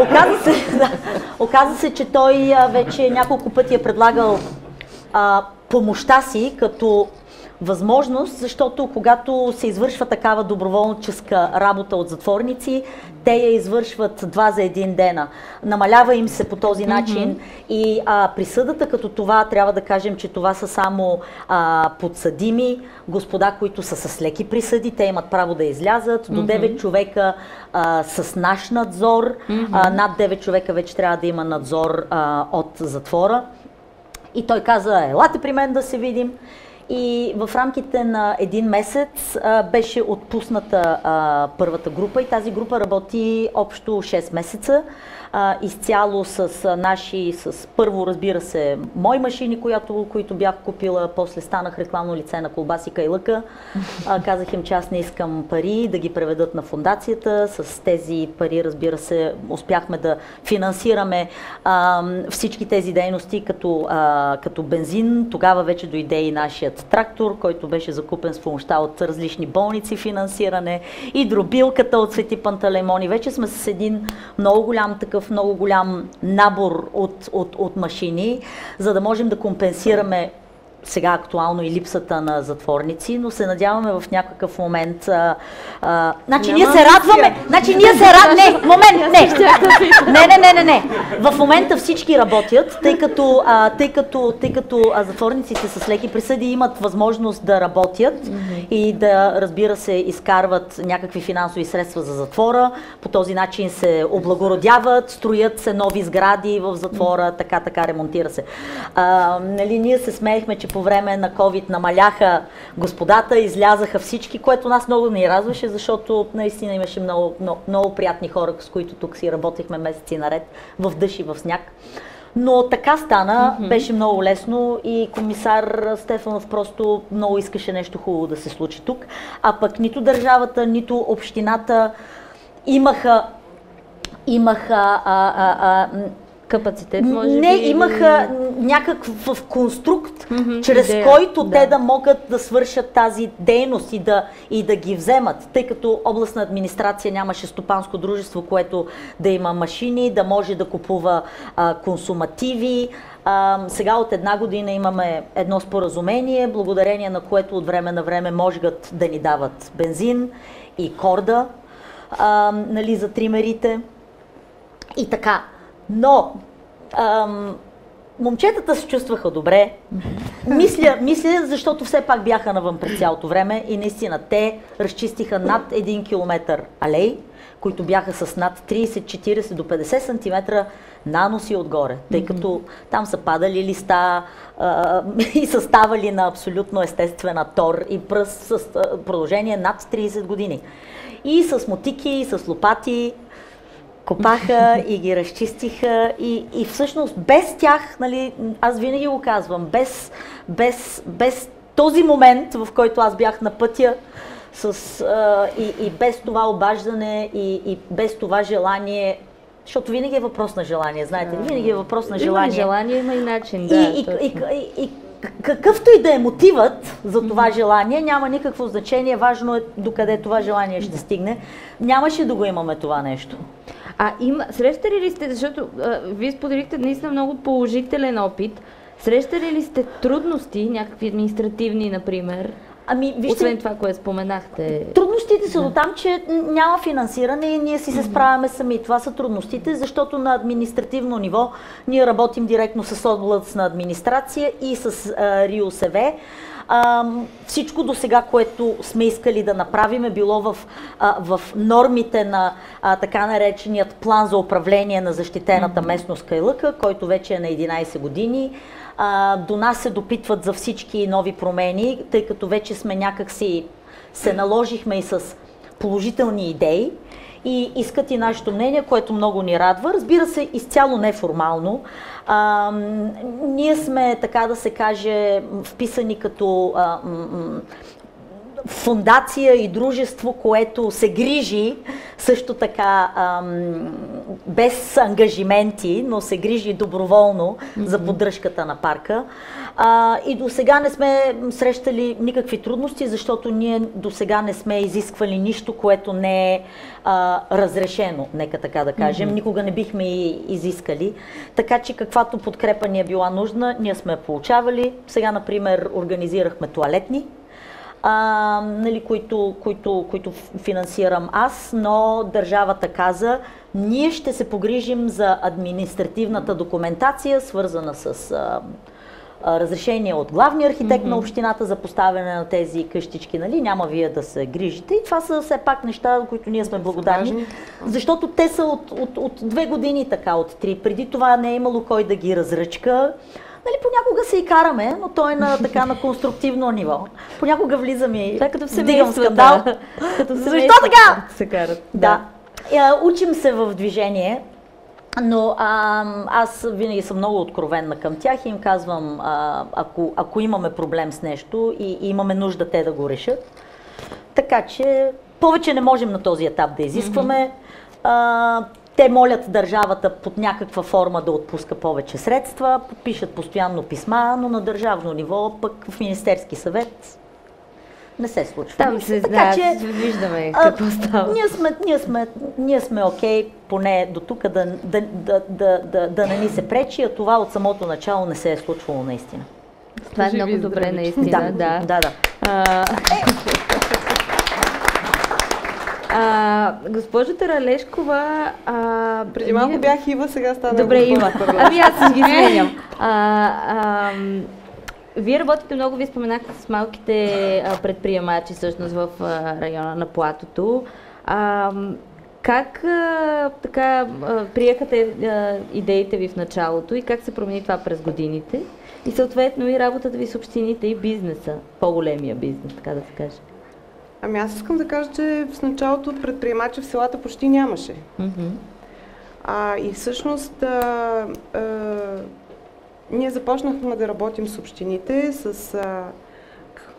Оказа се, (laughs) да, оказа се че той вече няколко пъти е предлагал а, помощта си като възможност, защото когато се извършва такава доброволническа работа от затворници, те я извършват два за един дена. Намалява им се по този начин mm-hmm. и а, присъдата като това, трябва да кажем, че това са само а, подсъдими господа, които са с леки присъди, те имат право да излязат, mm-hmm. до 9 човека а, с наш надзор, mm-hmm. а, над 9 човека вече трябва да има надзор а, от затвора. И той каза, елате при мен да се видим. И в рамките на един месец а, беше отпусната а, първата група и тази група работи общо 6 месеца а, изцяло с а, наши, с първо разбира се, мои машини, която, които бях купила, после станах рекламно лице на колбасика и лъка. А, казах им, че аз не искам пари да ги преведат на фундацията. С тези пари, разбира се, успяхме да финансираме а, всички тези дейности като, а, като бензин. Тогава вече дойде и нашият трактор, който беше закупен с помощта от различни болници финансиране и дробилката от Свети Панталеймони. Вече сме с един много голям такъв такъв много голям набор от, от, от машини, за да можем да компенсираме сега актуално и липсата на затворници, но се надяваме в някакъв момент. А, а, значи Няма ние се радваме. Значи ние се радваме. Не, момент, не. Не, не, не, не, не. В момента всички работят, тъй като, а, тъй като, тъй като а, затворниците с леки присъди имат възможност да работят mm-hmm. и да, разбира се, изкарват някакви финансови средства за затвора. По този начин се облагородяват, строят се нови сгради в затвора, така, така ремонтира се. А, нали, ние се смеехме, че по време на COVID намаляха господата, излязаха всички, което нас много ни радваше, защото наистина имаше много, много, много приятни хора, с които тук си работехме месеци наред, в дъжд и в сняг. Но така стана, mm-hmm. беше много лесно и комисар Стефанов просто много искаше нещо хубаво да се случи тук. А пък нито държавата, нито общината имаха, имаха а, а, а, капацитет, може не, би? Не, имаха някакъв конструкт, mm-hmm, чрез идея, който да. те да могат да свършат тази дейност и да, и да ги вземат, тъй като областна администрация нямаше стопанско дружество, което да има машини, да може да купува а, консумативи. А, сега от една година имаме едно споразумение, благодарение на което от време на време можат да ни дават бензин и корда а, нали, за тримерите. И така, но ам, момчетата се чувстваха добре. Мисля, мисля, защото все пак бяха навън през цялото време и наистина те разчистиха над 1 км алей, които бяха с над 30-40 до 50 см наноси отгоре, тъй като там са падали листа а, (laughs) и са ставали на абсолютно естествена тор и пръст с продължение над 30 години. И с мотики, и с лопати, копаха и ги разчистиха и, и всъщност без тях, нали, аз винаги го казвам, без, без, без този момент, в който аз бях на пътя, с, а, и, и без това обаждане и, и без това желание, защото винаги е въпрос на желание, знаете ли, винаги е въпрос на желание. Има желание, има и начин, да. И, и, и, и, и какъвто и да е мотивът за това желание, няма никакво значение, важно е докъде това желание ще стигне. Нямаше да го имаме това нещо. А има, срещали ли сте, защото а, вие споделихте наистина много положителен опит, срещали ли сте трудности, някакви административни, например? Ами, вижте, Освен това, което споменахте. Трудностите са да. до там, че няма финансиране и ние си се справяме сами. Това са трудностите, защото на административно ниво ние работим директно с областна администрация и с а, РИОСВ. А, всичко до сега, което сме искали да направим е било в, а, в нормите на а, така нареченият план за управление на защитената местност Кайлъка, който вече е на 11 години. А, до нас се допитват за всички нови промени, тъй като вече сме някакси се наложихме и с положителни идеи и искат и нашето мнение, което много ни радва. Разбира се, изцяло неформално. А, ние сме, така да се каже, вписани като а, фундация и дружество, което се грижи също така ам, без ангажименти, но се грижи доброволно mm-hmm. за поддръжката на парка. А, и до сега не сме срещали никакви трудности, защото ние до сега не сме изисквали нищо, което не е а, разрешено, нека така да кажем. Mm-hmm. Никога не бихме и изискали. Така че каквато подкрепа ни е била нужна, ние сме получавали. Сега, например, организирахме туалетни а, нали, които, които, които финансирам аз, но държавата каза, ние ще се погрижим за административната документация, свързана с а, разрешение от главния архитект mm-hmm. на общината за поставяне на тези къщички, нали? Няма вие да се грижите. И това са все пак неща, които ние сме благодарни, защото те са от, от, от две години така, от три. Преди това не е имало кой да ги разръчка Нали, понякога се и караме, но той е на, така, на конструктивно ниво. Понякога влизаме и е като в вдигам скандал. Като в Защо така? се карат. Да. Е, Учим се в движение, но а, аз винаги съм много откровенна към тях и им казвам, а, ако, ако имаме проблем с нещо и, и имаме нужда те да го решат. Така че повече не можем на този етап да изискваме. А, те молят държавата под някаква форма да отпуска повече средства, пишат постоянно писма, но на държавно ниво, пък в Министерски съвет не се случва. Там се така знае, че виждаме а, какво става. Ние сме, ние сме, ние сме окей, поне до тук да, да, да, да, да, да не ни се пречи, а това от самото начало не се е случвало наистина. Това е Живи много добре, здрави. наистина. Да. да, да. А, а, госпожо Таралешкова, а, Преди малко ние- бях Ива, сега стана Добре. Първа. Ами аз ги (laughs) сменям. А, а, вие работите много, вие споменахте с малките а, предприемачи всъщност в а, района на Платото. А, как а, така а, приехате а, идеите ви в началото и как се промени това през годините? И съответно и работата ви с общините и бизнеса, по-големия бизнес, така да се каже. Ами аз искам да кажа, че в началото предприемачи в селата почти нямаше. Мгм. А, и всъщност а, а, ние започнахме да работим с общините, с а,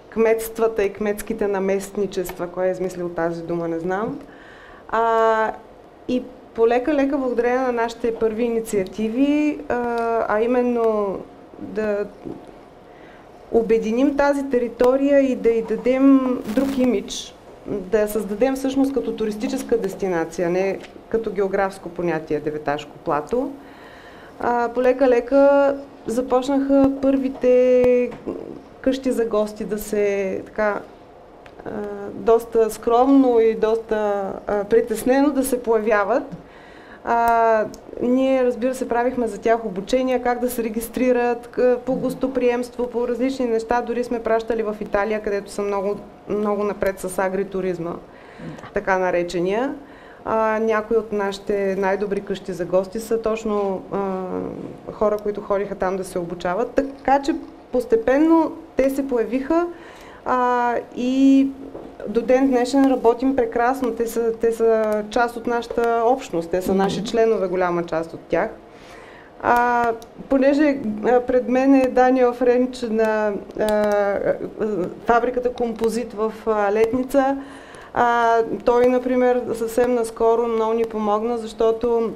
кметствата и кметските наместничества, кой е измислил тази дума, не знам. А, и полека-лека, благодарение на нашите първи инициативи, а, а именно да обединим тази територия и да й дадем друг имидж, да я създадем всъщност като туристическа дестинация, не като географско понятие Деветашко плато. Полека-лека започнаха първите къщи за гости да се така доста скромно и доста притеснено да се появяват. А, ние, разбира се, правихме за тях обучения, как да се регистрират по гостоприемство, по различни неща. Дори сме пращали в Италия, където са много, много напред с агритуризма, така наречения. А, някои от нашите най-добри къщи за гости са точно а, хора, които ходиха там да се обучават. Така че постепенно те се появиха а, и до ден днешен работим прекрасно. Те са, те са част от нашата общност, те са наши членове, голяма част от тях. А, понеже а, пред мен е Даниел Френч на а, а, фабриката Композит в а, Летница, а, той, например, съвсем наскоро много ни помогна, защото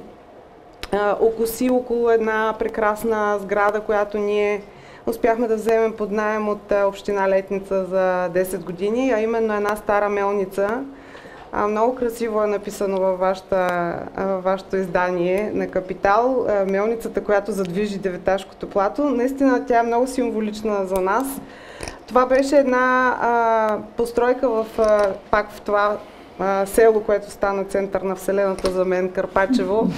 а, окоси около една прекрасна сграда, която ние успяхме да вземем под найем от а, община Летница за 10 години, а именно една стара мелница. А, много красиво е написано във, вашата, във вашето издание на Капитал. А, мелницата, която задвижи Деветашкото плато. Наистина тя е много символична за нас. Това беше една а, постройка в, а, пак в това а, село, което стана център на Вселената за мен, Карпачево,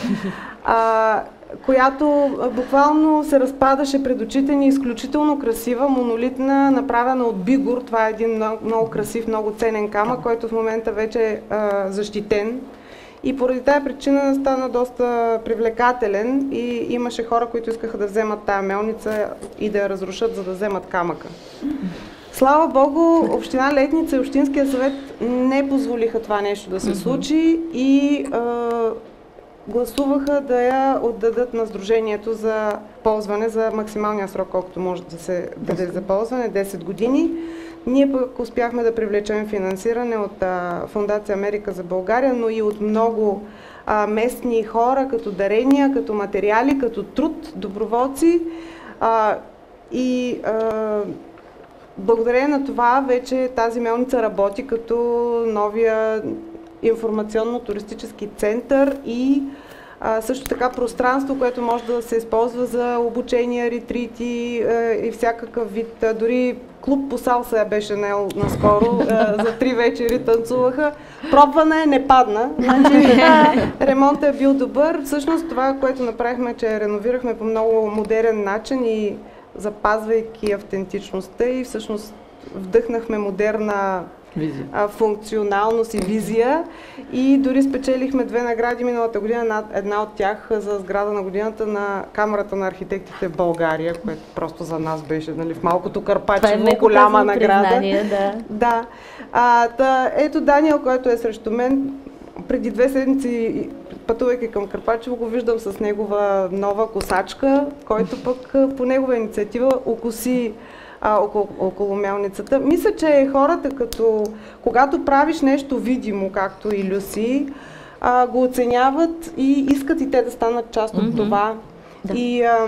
а, която буквално се разпадаше пред очите ни, изключително красива, монолитна, направена от бигур. Това е един много, много красив, много ценен камък, който в момента вече е защитен. И поради тази причина стана доста привлекателен и имаше хора, които искаха да вземат тая мелница и да я разрушат, за да вземат камъка. Слава Богу, Община Летница и Общинския съвет не позволиха това нещо да се случи и гласуваха да я отдадат на Сдружението за ползване за максималния срок, колкото може да се даде за ползване 10 години. Ние пък успяхме да привлечем финансиране от а, Фундация Америка за България, но и от много а, местни хора, като дарения, като материали, като труд, доброволци. А, и благодарение на това вече тази мелница работи като новия информационно-туристически център и също така пространство, което може да се използва за обучения, ретрити а, и всякакъв вид. А, дори клуб по салса беше нел наскоро, а, за три вечери танцуваха. Пробване не падна. Значи, (laughs) ремонтът е бил добър. Всъщност това, което направихме, че реновирахме по много модерен начин и запазвайки автентичността и всъщност вдъхнахме модерна Визия. а, функционалност и визия. И дори спечелихме две награди миналата година, една от тях за сграда на годината на Камерата на архитектите в България, което просто за нас беше нали, в малкото е Карпачево меко голяма награда. признание, да. Да. А, та, ето Даниел, който е срещу мен, преди две седмици, пътувайки към Карпачево, го виждам с негова нова косачка, който пък по негова инициатива окоси а, около, около мелницата. Мисля, че хората, като когато правиш нещо видимо, както и Люси, а, го оценяват и искат и те да станат част от Мгм. това. Да. И а,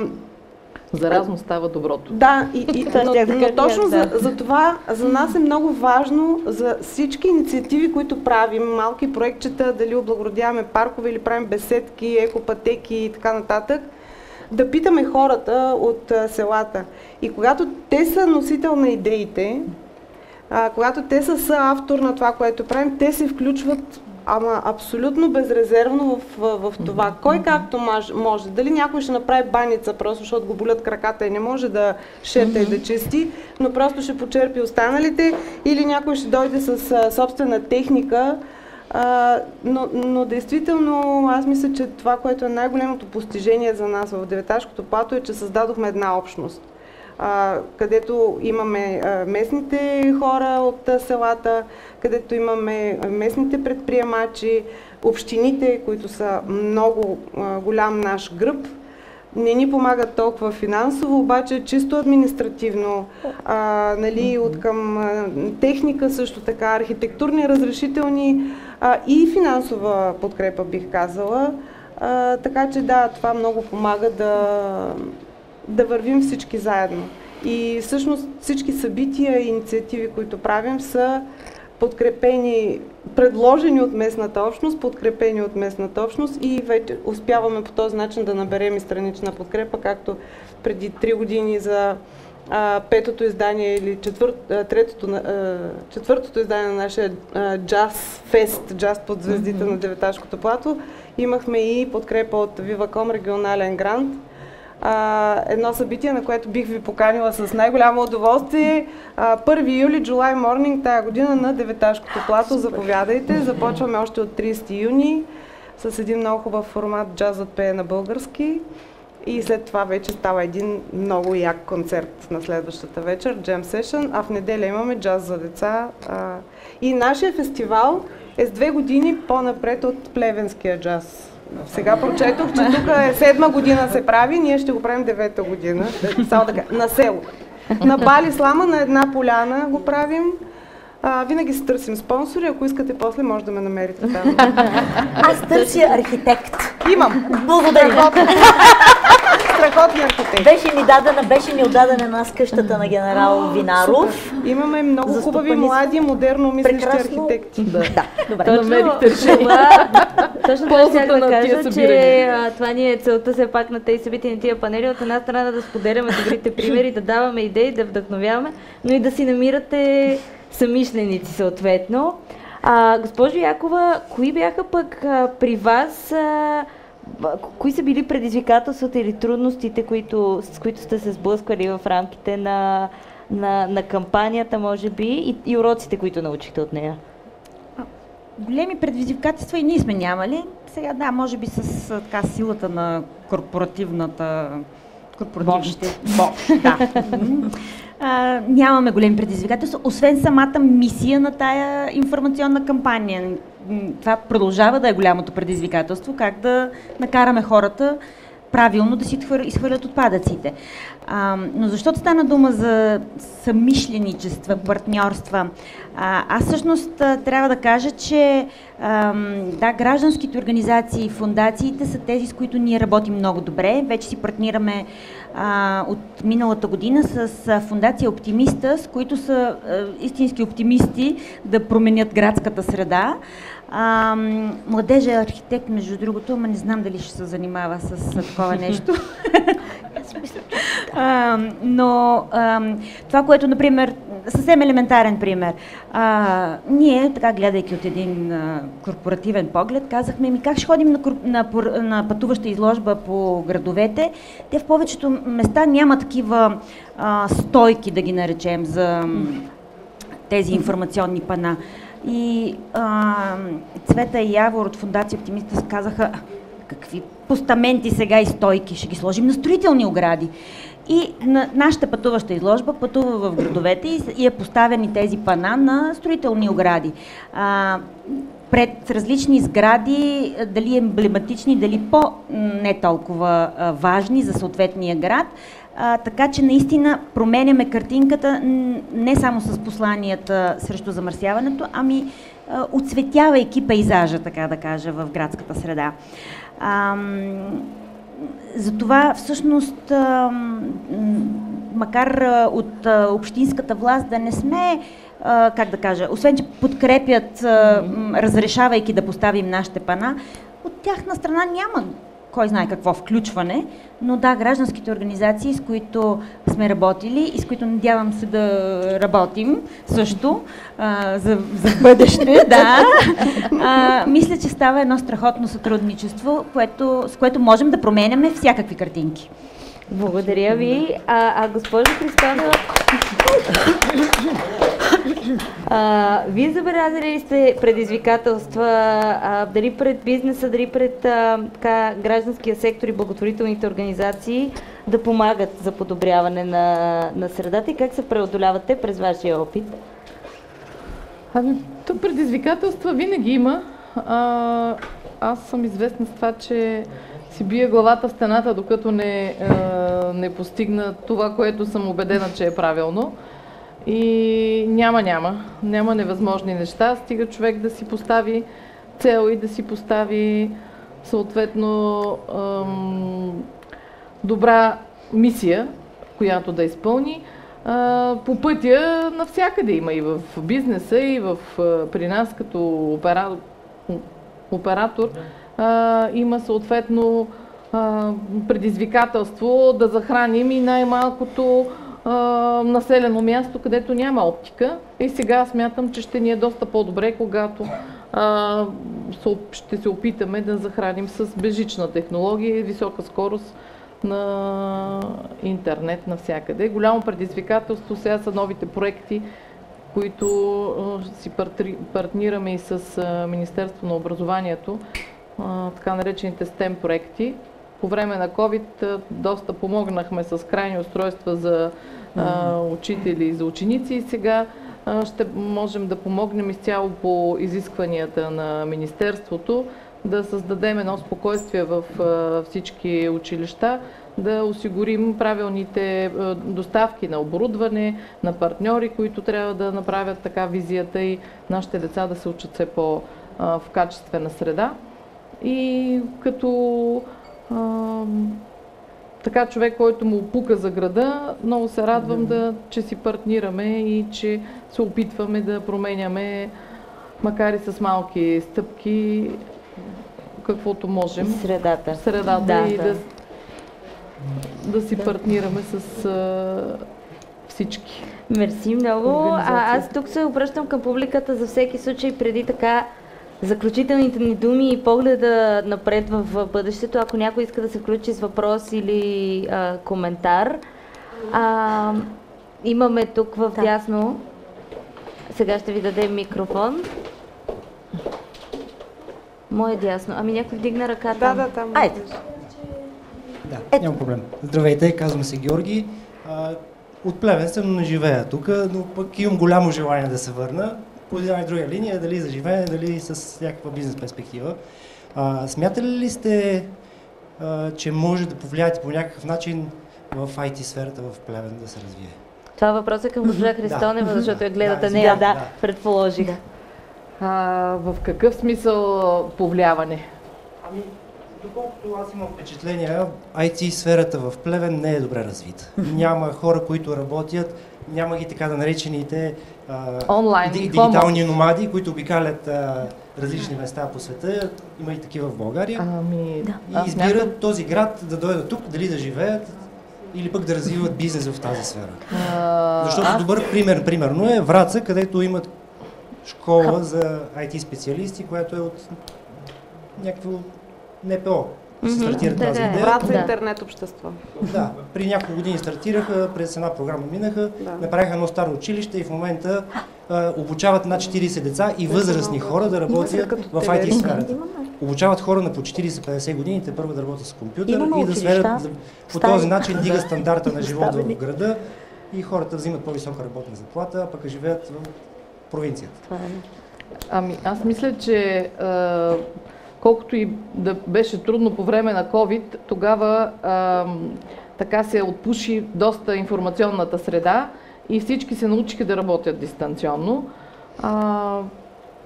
Заразно става доброто. да, и, и, (laughs) но, но точно за, за това за нас е много важно за всички инициативи, които правим, малки проектчета, дали облагородяваме паркове или правим беседки, екопатеки и така нататък, да питаме хората от селата. И когато те са носител на идеите, а, когато те са съавтор на това, което правим, те се включват ама абсолютно безрезервно в, в, в това. Кой както може. Дали някой ще направи баница, просто защото го болят краката и не може да шета и да чисти, но просто ще почерпи останалите, или някой ще дойде с а, собствена техника. А, но, но действително аз мисля, че това, което е най-големото постижение за нас в Деветашкото плато е, че създадохме една общност където имаме местните хора от селата, където имаме местните предприемачи, общините, които са много голям наш гръб. Не ни помагат толкова финансово, обаче чисто административно, а, нали, от към техника също така, архитектурни разрешителни а, и финансова подкрепа бих казала. А, така че да, това много помага да, да вървим всички заедно. И всъщност всички събития и инициативи, които правим, са подкрепени, предложени от местната общност, подкрепени от местната общност и вече успяваме по този начин да наберем и странична подкрепа, както преди три години за а, петото издание или четвърт, а, третото, а, четвъртото издание на нашия джаз фест, джаз под звездите на Деветашкото плато. Имахме и подкрепа от Viva.com регионален грант. А, едно събитие, на което бих ви поканила с най-голямо удоволствие. А, 1 юли, July Morning, тая година на Деветашкото плато. Заповядайте. Започваме още от 30 юни с един много хубав формат джазът пее на български. И след това вече става един много як концерт на следващата вечер, Jam Session, а в неделя имаме джаз за деца. А, и нашия фестивал е с две години по-напред от плевенския джаз. Сега прочетох, че тук е седма година се прави, ние ще го правим девета година. Само така, на село. На Бали Слама, на една поляна го правим. А, винаги се търсим спонсори, ако искате после може да ме намерите там. Аз търся архитект. Имам! Благодаря. Страхотни, архитекти. Беше ни дадена, беше ни отдадена една с къщата на генерал Винаров. Имаме много За хубави, стопанисване. млади, модерно мислещи Прекрасно. архитекти. Да. Да, добре. Точно Намерихте това, (laughs) точно това щях да кажа, че а, това ни е целта все пак на тези събития, на тия панели. От една страна да споделяме добрите примери, да даваме идеи, да вдъхновяваме, но и да си намирате самишленици съответно. А, госпожо Якова, кои бяха пък а, при вас, а, кои са били предизвикателствата или трудностите, които, с които сте се сблъсквали в рамките на, на, на кампанията, може би, и, и уроците, които научихте от нея? Големи предизвикателства и ние сме нямали. Сега да, може би с така силата на корпоративната корпоративните Мощ, (laughs) да. А, нямаме големи предизвикателства, освен самата мисия на тая информационна кампания. Това продължава да е голямото предизвикателство, как да накараме хората правилно да си изхвърлят отпадъците. А, но защото стана дума за самишленичества, партньорства, а, аз всъщност а, трябва да кажа, че ам, да, гражданските организации и фундациите са тези, с които ние работим много добре. Вече си партнираме а, от миналата година с а, фундация Оптимиста, с които са а, истински оптимисти да променят градската среда. А, младежа е архитект, между другото, ама не знам дали ще се занимава с, такова нещо. (laughs) А, но а, това, което, например, съвсем елементарен пример, а, ние, така гледайки от един а, корпоративен поглед, казахме ми как ще ходим на, на, на пътуваща изложба по градовете. Те в повечето места няма такива а, стойки, да ги наречем, за, тези информационни пана. И а, Цвета и Явор от Фундация Оптимиста казаха, какви постаменти сега и стойки, ще ги сложим на строителни огради. И на нашата пътуваща изложба пътува в градовете и, е поставени тези пана на строителни огради. А, пред различни сгради, дали емблематични, дали по-не толкова важни за съответния град. А, така че наистина променяме картинката не само с посланията срещу замърсяването, ами а, оцветявайки пейзажа, така да кажа, в градската среда. А, затова всъщност, а, макар от а, общинската власт да не сме как да кажа, освен че подкрепят, разрешавайки да поставим нашите пана, от тяхна страна няма кой знае какво включване, но да, гражданските организации, с които сме работили и с които надявам се да работим също а, за, за бъдеще, (laughs) да, а, мисля, че става едно страхотно сътрудничество, което, с което можем да променяме всякакви картинки. Благодаря ви. А, а госпожо Христанова, а, вие забелязали ли сте предизвикателства а, дали пред бизнеса, дали пред а, така, гражданския сектор и благотворителните организации да помагат за подобряване на, на средата и как се преодолявате през вашия опит? Ами, то предизвикателства винаги има. А, аз съм известна с това, че си бия главата в стената, докато не, а, не постигна това, което съм убедена, че е правилно. И няма, няма. Няма невъзможни неща. Стига човек да си постави цел и да си постави съответно ам, добра мисия, която да изпълни. А, по пътя навсякъде има и в бизнеса, и в, при нас като оператор, оператор а, има съответно а, предизвикателство да захраним и най-малкото населено място, където няма оптика. И сега смятам, че ще ни е доста по-добре, когато а, ще се опитаме да захраним с бежична технология и висока скорост на интернет навсякъде. Голямо предизвикателство сега са новите проекти, които си партнираме и с Министерство на образованието, така наречените STEM проекти, по време на COVID доста помогнахме с крайни устройства за а, учители и за ученици и сега а, ще можем да помогнем изцяло по изискванията на Министерството да създадем едно спокойствие в а, всички училища, да осигурим правилните доставки на оборудване, на партньори, които трябва да направят така визията и нашите деца да се учат все по в качествена среда. И като така човек, който му пука за града, много се радвам да, че си партнираме и че се опитваме да променяме, макар и с малки стъпки, каквото можем. Средата. Средата да, и да, да, да си да. партнираме с а, всички. Мерси много. А, аз тук се обръщам към публиката за всеки случай преди така заключителните ни думи и погледа напред в бъдещето, ако някой иска да се включи с въпрос или а, коментар. А, имаме тук в дясно, сега ще ви дадем микрофон. Мое дясно. Ами някой вдигна ръка там. Да, да, там. Айде. Да, Ето. няма проблем. Здравейте, казвам се Георги. А, от Плевен съм, но не живея тук, но пък имам голямо желание да се върна по една и друга линия, дали за живеене, дали с някаква бизнес перспектива. А, смятали ли сте, а, че може да повлияете по някакъв начин в IT сферата в Плевен да се развие? Това въпрос е към госпожа Христонева, (laughs) защото я гледате да, нея, да, да, предположих. Да. А, в какъв смисъл повлияване? Ами, доколкото аз имам впечатление, IT сферата в Плевен не е добре развита. Няма хора, които работят, няма ги така да наречените Онлайн, ди, дигитални номади, които обикалят а, различни места по света. Има и такива в България. Ами, да. И избират смятам... този град да дойдат тук, дали да живеят или пък да развиват бизнес в тази сфера. А, Защото аз... добър пример, примерно е Враца, където имат школа за IT специалисти, която е от някакво НПО се стартира тази идея. Враца да. интернет общество. Да, при няколко години стартираха, през една програма минаха, да. направиха едно старо училище и в момента а, обучават над 40 деца и възрастни хора да работят в IT сферата. Обучават хора на по 40-50 години, те първо да работят с компютър Имаме и да сверят по този начин дига стандарта на живота в града и хората взимат по-висока работна заплата, а пък живеят в провинцията. Е. Ами, аз мисля, че а, колкото и да беше трудно по време на COVID, тогава а, така се отпуши доста информационната среда и всички се научиха да работят дистанционно. А,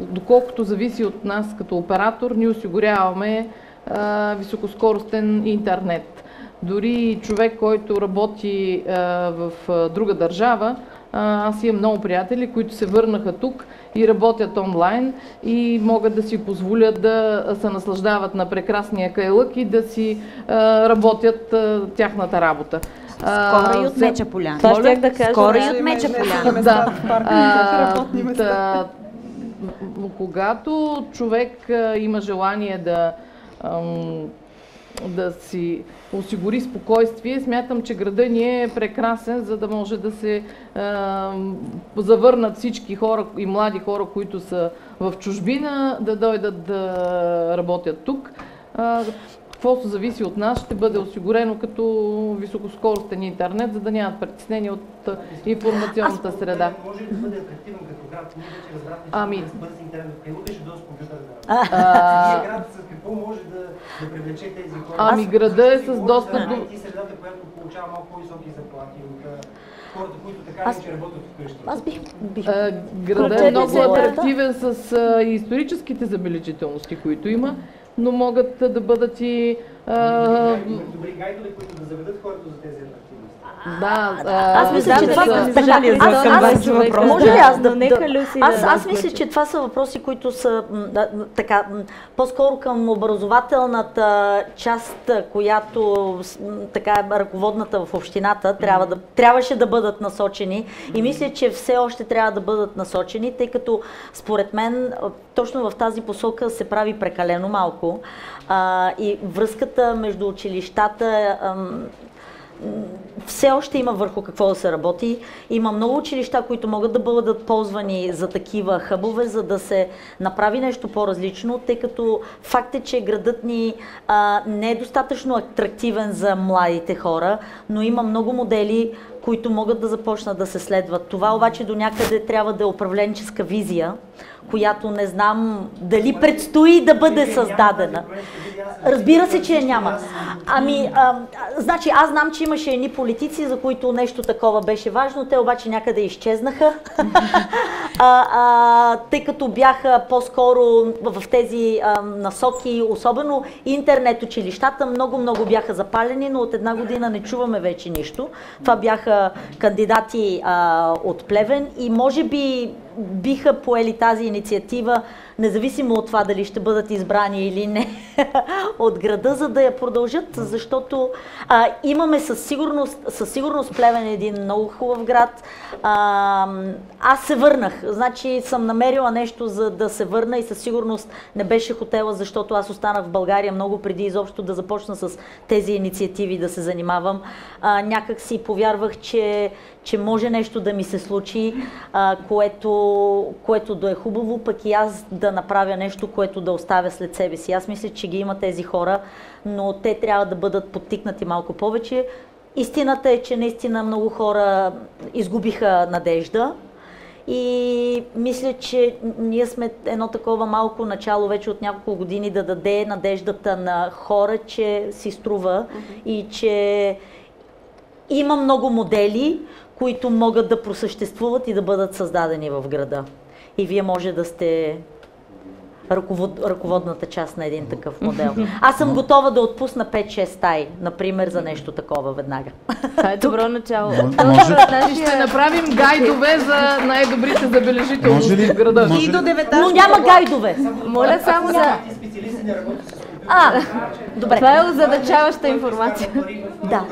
доколкото зависи от нас като оператор, ние осигуряваме а, високоскоростен интернет. Дори човек, който работи а, в друга държава, аз имам много приятели, които се върнаха тук и работят онлайн и могат да си позволят да се наслаждават на прекрасния кайлък и да си а, работят а, тяхната работа. Скоро и от Меча поляна. Това щях да кажа. Скоро и от Меча поляна. да. Да, когато човек има желание да, да си осигури спокойствие, смятам, че града ни е прекрасен, за да може да се ам, завърнат всички хора и млади хора, които са в чужбина, да дойдат да работят тук. А, Каквото зависи от нас, ще бъде осигурено като високоскоростен интернет, за да нямат притеснение от а, информационната среда. Може да бъде атрактивен като град. Ние вече разбрахме, Ами. с бърз интернет в Кайлука ще дойде с компютър. А, Ние град с какво може да, да привлече тези хора? Ами, града е с говоря достъп за до- IT средата, която получава малко по-високи заплати от а, хората, които така Аз- иначе работят вкъщи. Аз бих, бих А, Града е много атрактивен с а, историческите забележителности, които има, но могат да бъдат и... а, добри гайдове, които да заведат хората за тези атрактивности. Да, Аз мисля, че това са е така. задали Аз, за аз, този въпрос. може ли аз да, нека Люси аз, мисля, че това са въпроси, които са така, по-скоро към образователната част, която така ръководната в общината трябваше да бъдат насочени и мисля, че все още трябва да бъдат насочени, тъй като според мен точно в тази посока се прави прекалено малко а, и връзката между училищата ам, все още има върху какво да се работи. Има много училища, които могат да бъдат ползвани за такива хъбове, за да се направи нещо по-различно, тъй като факт е, че градът ни а, не е достатъчно атрактивен за младите хора, но има много модели, които могат да започнат да се следват. Това обаче до някъде трябва да е управленческа визия, която не знам дали предстои да бъде създадена. Разбира се, че я няма. Ами, а, значи аз знам, че имаше едни политици, за които нещо такова беше важно, те обаче някъде изчезнаха, (laughs) а, а, тъй като бяха по-скоро в тези а, насоки, особено интернет училищата, много-много бяха запалени, но от една година не чуваме вече нищо. Това бяха кандидати а, от Плевен и може би биха поели тази инициатива, независимо от това дали ще бъдат избрани или не (laughs) от града, за да я продължат, защото а, имаме със сигурност, със сигурност Плевен е един много хубав град. А, аз се върнах, значи съм намерила нещо за да се върна и със сигурност не беше хотела, защото аз останах в България много преди изобщо да започна с тези инициативи да се занимавам. А, някак си повярвах, че, че може нещо да ми се случи, а, което, което да е хубаво, пък и аз да направя нещо, което да оставя след себе си. Аз мисля, че ги има тези хора, но те трябва да бъдат подтикнати малко повече. Истината е, че наистина много хора изгубиха надежда. И мисля, че ние сме едно такова малко начало вече от няколко години да даде надеждата на хора, че си струва и че има много модели, които могат да просъществуват и да бъдат създадени в града. И вие може да сте ръковод, ръководната част на един такъв модел. Аз съм готова да отпусна 5-6 стаи, например, за нещо такова веднага. Това е добро начало. Може- нашия- Ще направим гайдове за най-добрите забележителности Може ли- в града. може- И до деветаж. Но няма гайдове. Моля само за... А, добре. Това е озадачаваща информация. Да.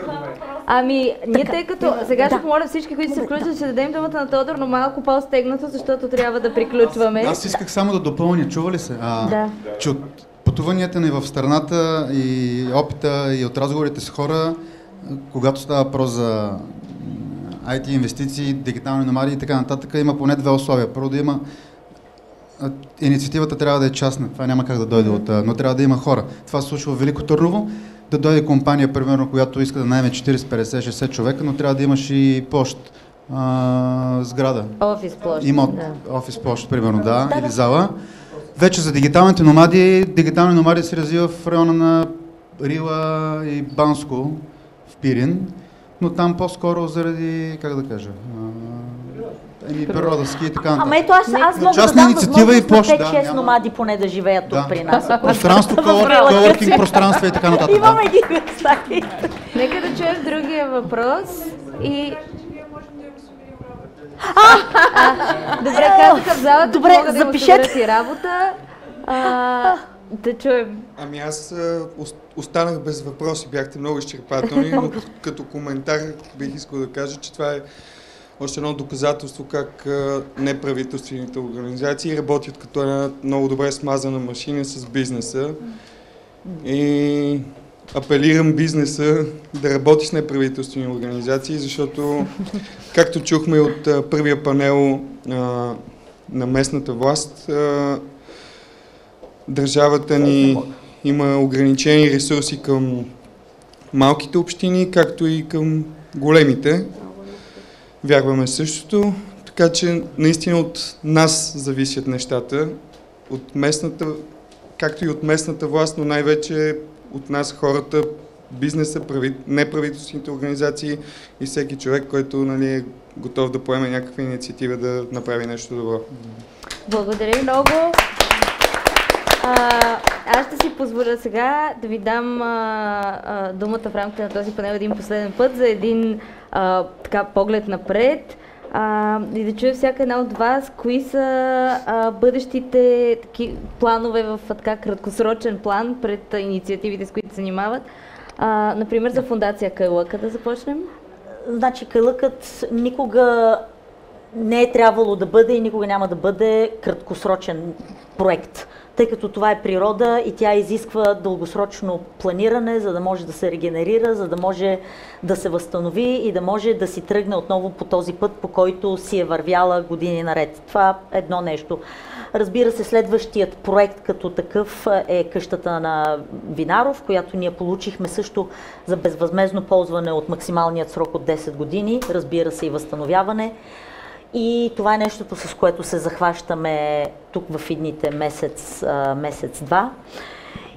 Ами, ние тъй като сега ще помоля всички, които се включат, ще дадем думата на Тодор, но малко по-стегнато, защото трябва да приключваме. Аз исках само да допълня, чува ли се? А, Да. Че от пътуванията ни в страната и опита и от разговорите с хора, когато става въпрос за IT инвестиции, дигитални номади и така нататък, има поне две условия. Първо да има инициативата трябва да е частна, това няма как да дойде от, но трябва да има хора. Това се случва в Велико Търново, да дойде компания, примерно, която иска да найме 40, 50, 60 човека, но трябва да имаш и площ, а, сграда, Офис площ. имот, Да. офис площ, примерно, да, или зала. Вече за дигиталните номади, дигитални номади се развива в района на Рила и Банско, в Пирин, но там по-скоро заради, как да кажа, еми, природа, ски и така Ама нататък. ето аз, аз мога да дам инициатива и площ, 5-6 да, няма- номади поне да живеят тук Да. при нас. (laughs) Пространство, (laughs) коворкинг пространства и така нататък. Имаме ги стаи. Нека да чуем другия въпрос и... Добре, казаха в залата, Добре, да запишете. си работа. А, да чуем. Ами аз а, ос- останах без въпроси, бяхте много изчерпателни, но (laughs) като коментар бих искал да кажа, че това е още едно доказателство как неправителствените организации работят като една много добре смазана машина с бизнеса. И апелирам бизнеса да работи с неправителствени организации, защото, както чухме от първия панел на местната власт, държавата ни има ограничени ресурси към малките общини, както и към големите. Вярваме същото, така че наистина от нас зависят нещата, от местната, както и от местната власт, но най-вече от нас хората, бизнеса, прави, неправителствените организации и всеки човек, който нали, е готов да поеме някаква инициатива да направи нещо добро. Благодаря много. А, аз ще си позволя сега да ви дам а, а, думата в рамките на този панел един последен път за един а, така поглед напред а, и да чуя всяка една от вас кои са а, бъдещите таки, планове в така краткосрочен план пред а, инициативите, с които се занимават. А, например, за фундация Кайлъка да започнем. Значи кълъкът никога не е трябвало да бъде и никога няма да бъде краткосрочен проект, тъй като това е природа и тя изисква дългосрочно планиране, за да може да се регенерира, за да може да се възстанови и да може да си тръгне отново по този път, по който си е вървяла години наред. Това е едно нещо. Разбира се, следващият проект като такъв е къщата на Винаров, която ние получихме също за безвъзмезно ползване от максималният срок от 10 години, разбира се и възстановяване. И това е нещото, с което се захващаме тук в идните месец, а, месец-два.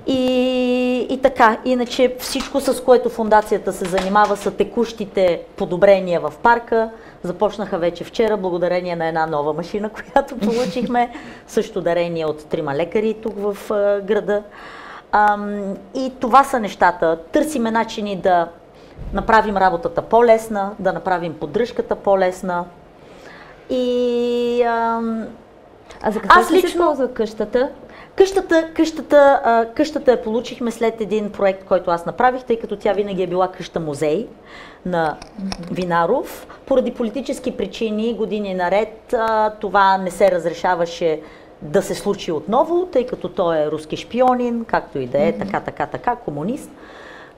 И, и така, иначе всичко, с което фундацията се занимава, са текущите подобрения в парка. Започнаха вече вчера, благодарение на една нова машина, (laughs) която получихме. Също дарение от трима лекари тук в а, града. Ам, и това са нещата. Търсиме начини да направим работата по-лесна, да направим поддръжката по-лесна. И ам, А за какво Аз ще се лично- ползва къщата? Къщата, къщата, а, къщата я получихме след един проект, който аз направих, тъй като тя винаги е била къща музей на Винаров. Поради политически причини години наред а, това не се разрешаваше да се случи отново, тъй като той е руски шпионин, както и да е, така, така, така, комунист.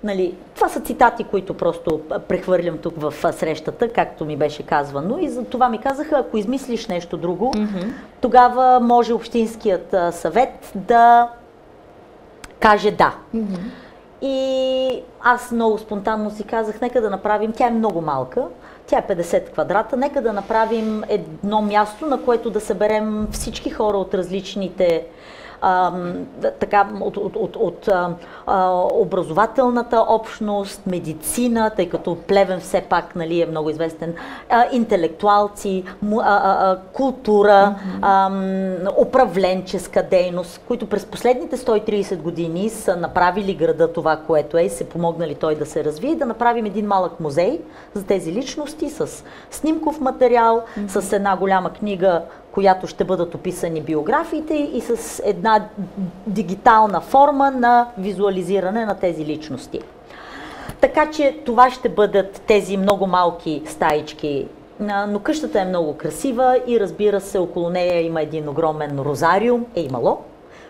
Нали, това са цитати, които просто прехвърлям тук в срещата, както ми беше казвано. И за това ми казаха, ако измислиш нещо друго, тогава може Общинският съвет да каже да. И аз много спонтанно си казах, нека да направим, тя е много малка, тя е 50 квадрата, нека да направим едно място, на което да съберем всички хора от различните така, от, от, от, от а, образователната общност, медицина, тъй като Плевен все пак нали, е много известен, а, интелектуалци, му, а, а, а, култура, управленческа дейност, които през последните 130 години са направили града това, което е и се помогнали той да се развие, да направим един малък музей за тези личности с снимков материал, с една голяма книга, която ще бъдат описани биографиите и с една дигитална форма на визуализиране на тези личности. Така че това ще бъдат тези много малки стаички. Но къщата е много красива и разбира се, около нея има един огромен розариум, е имало,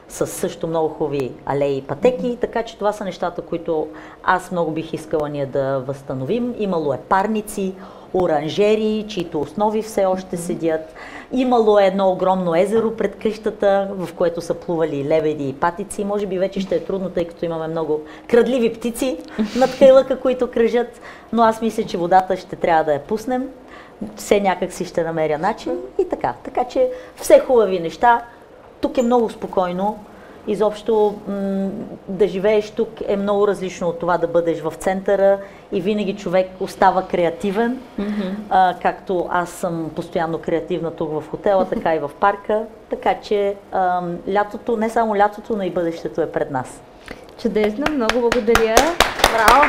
с също много хубави алеи и пътеки, така че това са нещата, които аз много бих искала ние да възстановим. Имало е парници, оранжери, чието основи все още седят. Имало е едно огромно езеро пред къщата, в което са плували лебеди и патици. Може би вече ще е трудно, тъй като имаме много крадливи птици над кайлъка, които кръжат, но аз мисля, че водата ще трябва да я пуснем. Все някак си ще намеря начин и така. Така че все хубави неща. Тук е много спокойно. Изобщо да живееш тук е много различно от това да бъдеш в центъра и винаги човек остава креативен, mm-hmm. а, както аз съм постоянно креативна тук в хотела, така и в парка. Така че а, лятото, не само лятото, но и бъдещето е пред нас. Чудесно, много благодаря. Браво!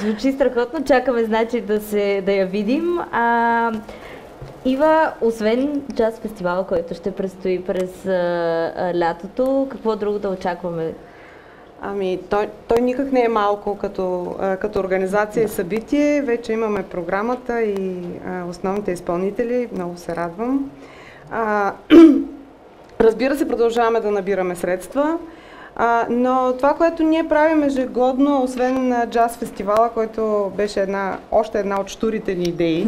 Звучи страхотно, чакаме значи да, се, да я видим. А, Ива, освен джаз фестивала, който ще предстои през а, а, лятото, какво друго да очакваме? Ами, той, той никак не е малко като, а, като организация и събитие. Вече имаме програмата и а, основните изпълнители. Много се радвам. А, (clears throat) разбира се, продължаваме да набираме средства. А, но това, което ние правим ежегодно, освен на джаз фестивала, който беше една, още една от штурите ни идеи,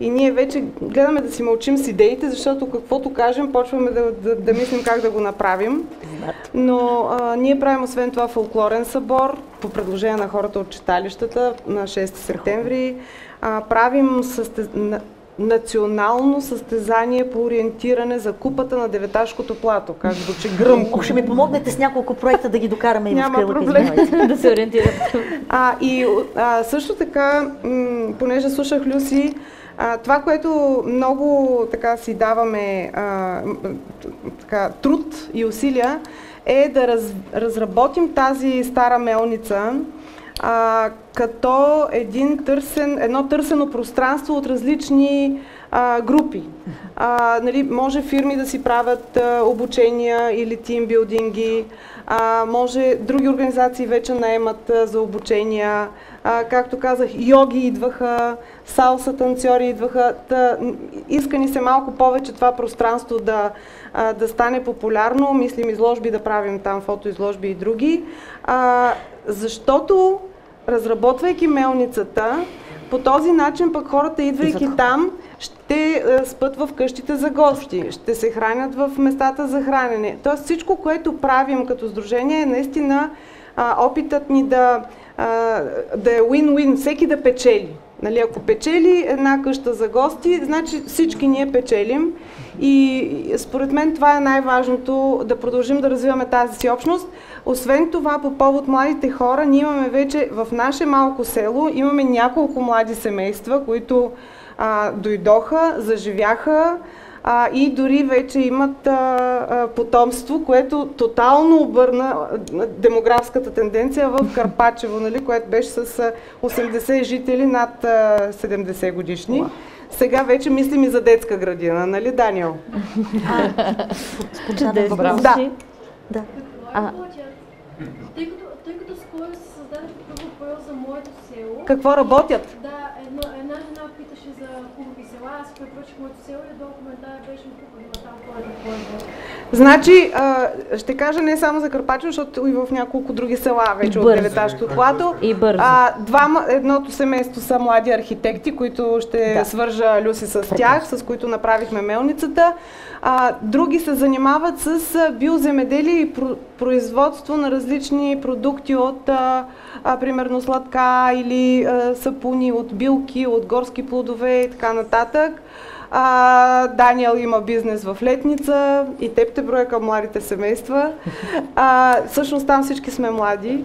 и ние вече гледаме да си мълчим с идеите, защото каквото кажем, почваме да, да, да мислим как да го направим. Но а, ние правим освен това фолклорен събор, по предложение на хората от читалищата на 6 септември. А, правим състез национално състезание по ориентиране за купата на Деветашкото плато. Как звучи гръмко. Ще ми помогнете с няколко проекта да ги докараме и Няма в кръвък, проблем. (laughs) да се ориентират. А, и а, също така, м- понеже слушах Люси, а, това, което много така си даваме а, така, труд и усилия, е да раз, разработим тази стара мелница, а, като един търсен, едно търсено пространство от различни а, групи. А, нали, може фирми да си правят а, обучения или тимбилдинги, а, може други организации вече наемат а, за обучения. А, както казах, йоги идваха, салса танцори идваха. Та, иска ни се малко повече това пространство да, а, да стане популярно. Мислим изложби да правим там, фотоизложби и други. А, защото разработвайки мелницата, по този начин пък хората, идвайки там, ще е, спът в къщите за гости, ще се хранят в местата за хранене. Тоест всичко, което правим като сдружение е наистина а, опитът ни да, а, да е win-win, всеки да печели. Нали, ако печели една къща за гости, значи всички ние печелим. И според мен това е най-важното да продължим да развиваме тази си общност. Освен това, по повод младите хора, ние имаме вече в наше малко село, имаме няколко млади семейства, които а, дойдоха, заживяха а, и дори вече имат а, а, потомство, което тотално обърна демографската тенденция в (laughs) Карпачево, нали, което беше с а, 80 жители над а, 70 годишни. Сега вече мислим и за детска градина, нали, Даниел? Чудесно. Да. да. А, Тъй като, тъй като скоро се създаде такъв въпрос за моето село. Какво работят? Да, една, една жена питаше за хубави села, аз препоръчах моето село и долу коментар беше има там кой да кой да. Значи, а, ще кажа не само за Карпачево, защото и в няколко други села вече от бързо. Деветашко плато. И бързо. А, двама, едното семейство са млади архитекти, които ще Да. свържа Люси с тях, с които направихме мелницата. А, други се занимават с биоземеделие и про- производство на различни продукти от, а, а, примерно, сладка или а, сапуни, от билки, от горски плодове и така нататък. А, Даниел има бизнес в Летница и теб те броя към младите семейства. А, всъщност там всички сме млади.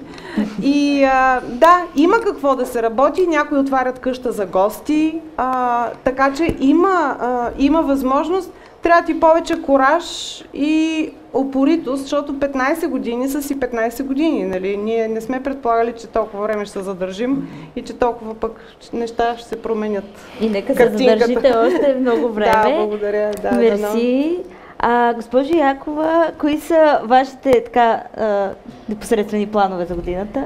И а, да, има какво да се работи. Някои отварят къща за гости. А, така че има, а, има възможност. Трябва ти повече кораж и опоритост, защото 15 години са си 15 години. Нали? Ние не сме предполагали, че толкова време ще се задържим и че толкова пък неща ще се променят. и нека се задържите още много (laughs) време. Да, благодаря. Да. Мерси. А, госпожо Якова, кои са вашите така а, непосредствени планове за годината?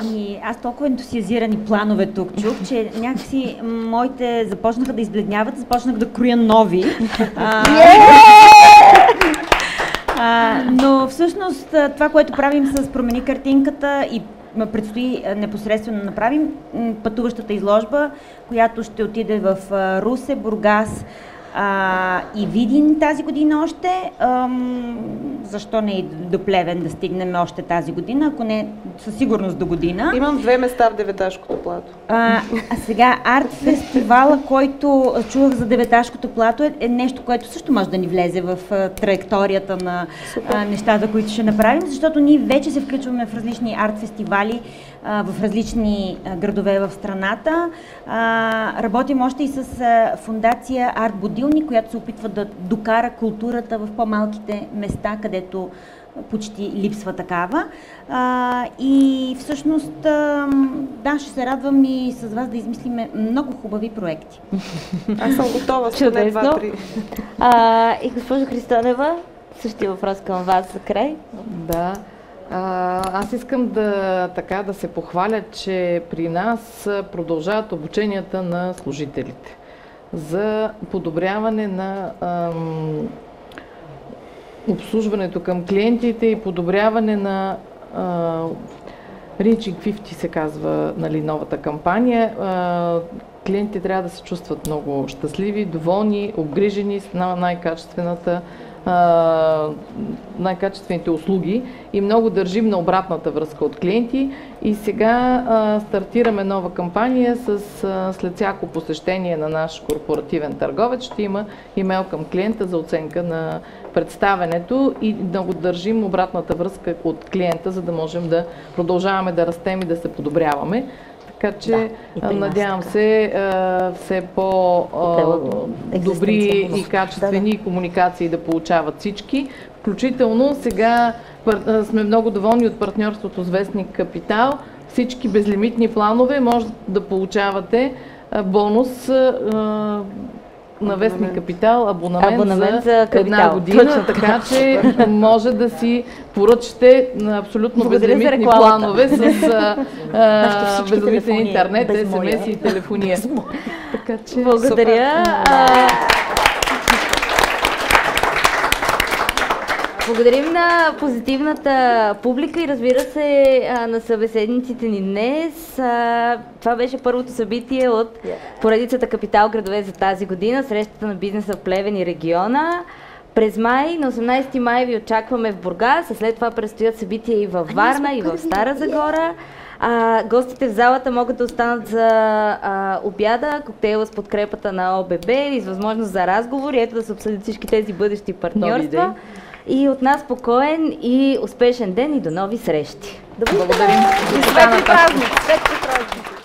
Ами, аз толкова ентусиазирани планове тук чух, че някакси моите започнаха да избледняват, започнах да кроя нови. (laughs) А, а, но всъщност това, което правим с Промени картинката и предстои непосредствено да направим пътуващата изложба, която ще отиде в Русе, Бургас, а, и Видин тази година още. Ам, защо не и до Плевен да стигнем още тази година, ако не със сигурност до година. Имам две места в Деветашкото плато. А, а сега арт фестивала, който чувах за Деветашкото плато е, е нещо, което също може да ни влезе в а, траекторията на а, нещата, които ще направим, защото ние вече се включваме в различни арт фестивали в различни градове в страната. Работим още и с фундация Арт Будилник, която се опитва да докара културата в по-малките места, където почти липсва такава. А, и всъщност, а, да, ще се радвам и с вас да измислиме много хубави проекти. Аз съм готова с поне два-три. И госпожо Христонева, същия въпрос към вас за край. Да. Аз искам да, така, да се похваля, че при нас продължават обученията на служителите за подобряване на ам, обслужването към клиентите и подобряване на а, Reaching 50 се казва нали, новата кампания. А, клиентите трябва да се чувстват много щастливи, доволни, обгрижени с на най-качествената а, най-качествените услуги и много държим на обратната връзка от клиенти. И сега а, стартираме нова кампания с а, след всяко посещение на наш корпоративен търговец ще има имейл към клиента за оценка на представенето и много държим обратната връзка от клиента, за да можем да продължаваме да растем и да се подобряваме. Така че Да, надявам така. се а, все по-добри и качествени комуникации да получават всички. Включително сега пар- сме много доволни от партньорството с Вестник Капитал. Всички безлимитни планове може да получавате бонус а, на Вестник Капитал, абонамент, Абонамент за, за Капитал. една година, Точно така че може да си поръчате на абсолютно безлимитни планове с а, (laughs) безлимитен интернет, без. СМС и телефония. Така че Благодаря. А, Благодарим на позитивната публика и разбира се а, на събеседниците ни днес. А, Това беше първото събитие от поредицата Капитал градове за тази година, срещата на бизнеса в Плевен и региона. През май, на 18 май ви очакваме в Бургас, а след това предстоят събития и във Варна, и в Стара Загора. А, гостите в залата могат да останат за а, обяда, коктейла с подкрепата на ОББ и с възможност за разговори, ето да се обсъдят всички тези бъдещи партньорства. И от нас спокоен и успешен ден и до нови срещи. Благодарим. И светли празник! Светли празник!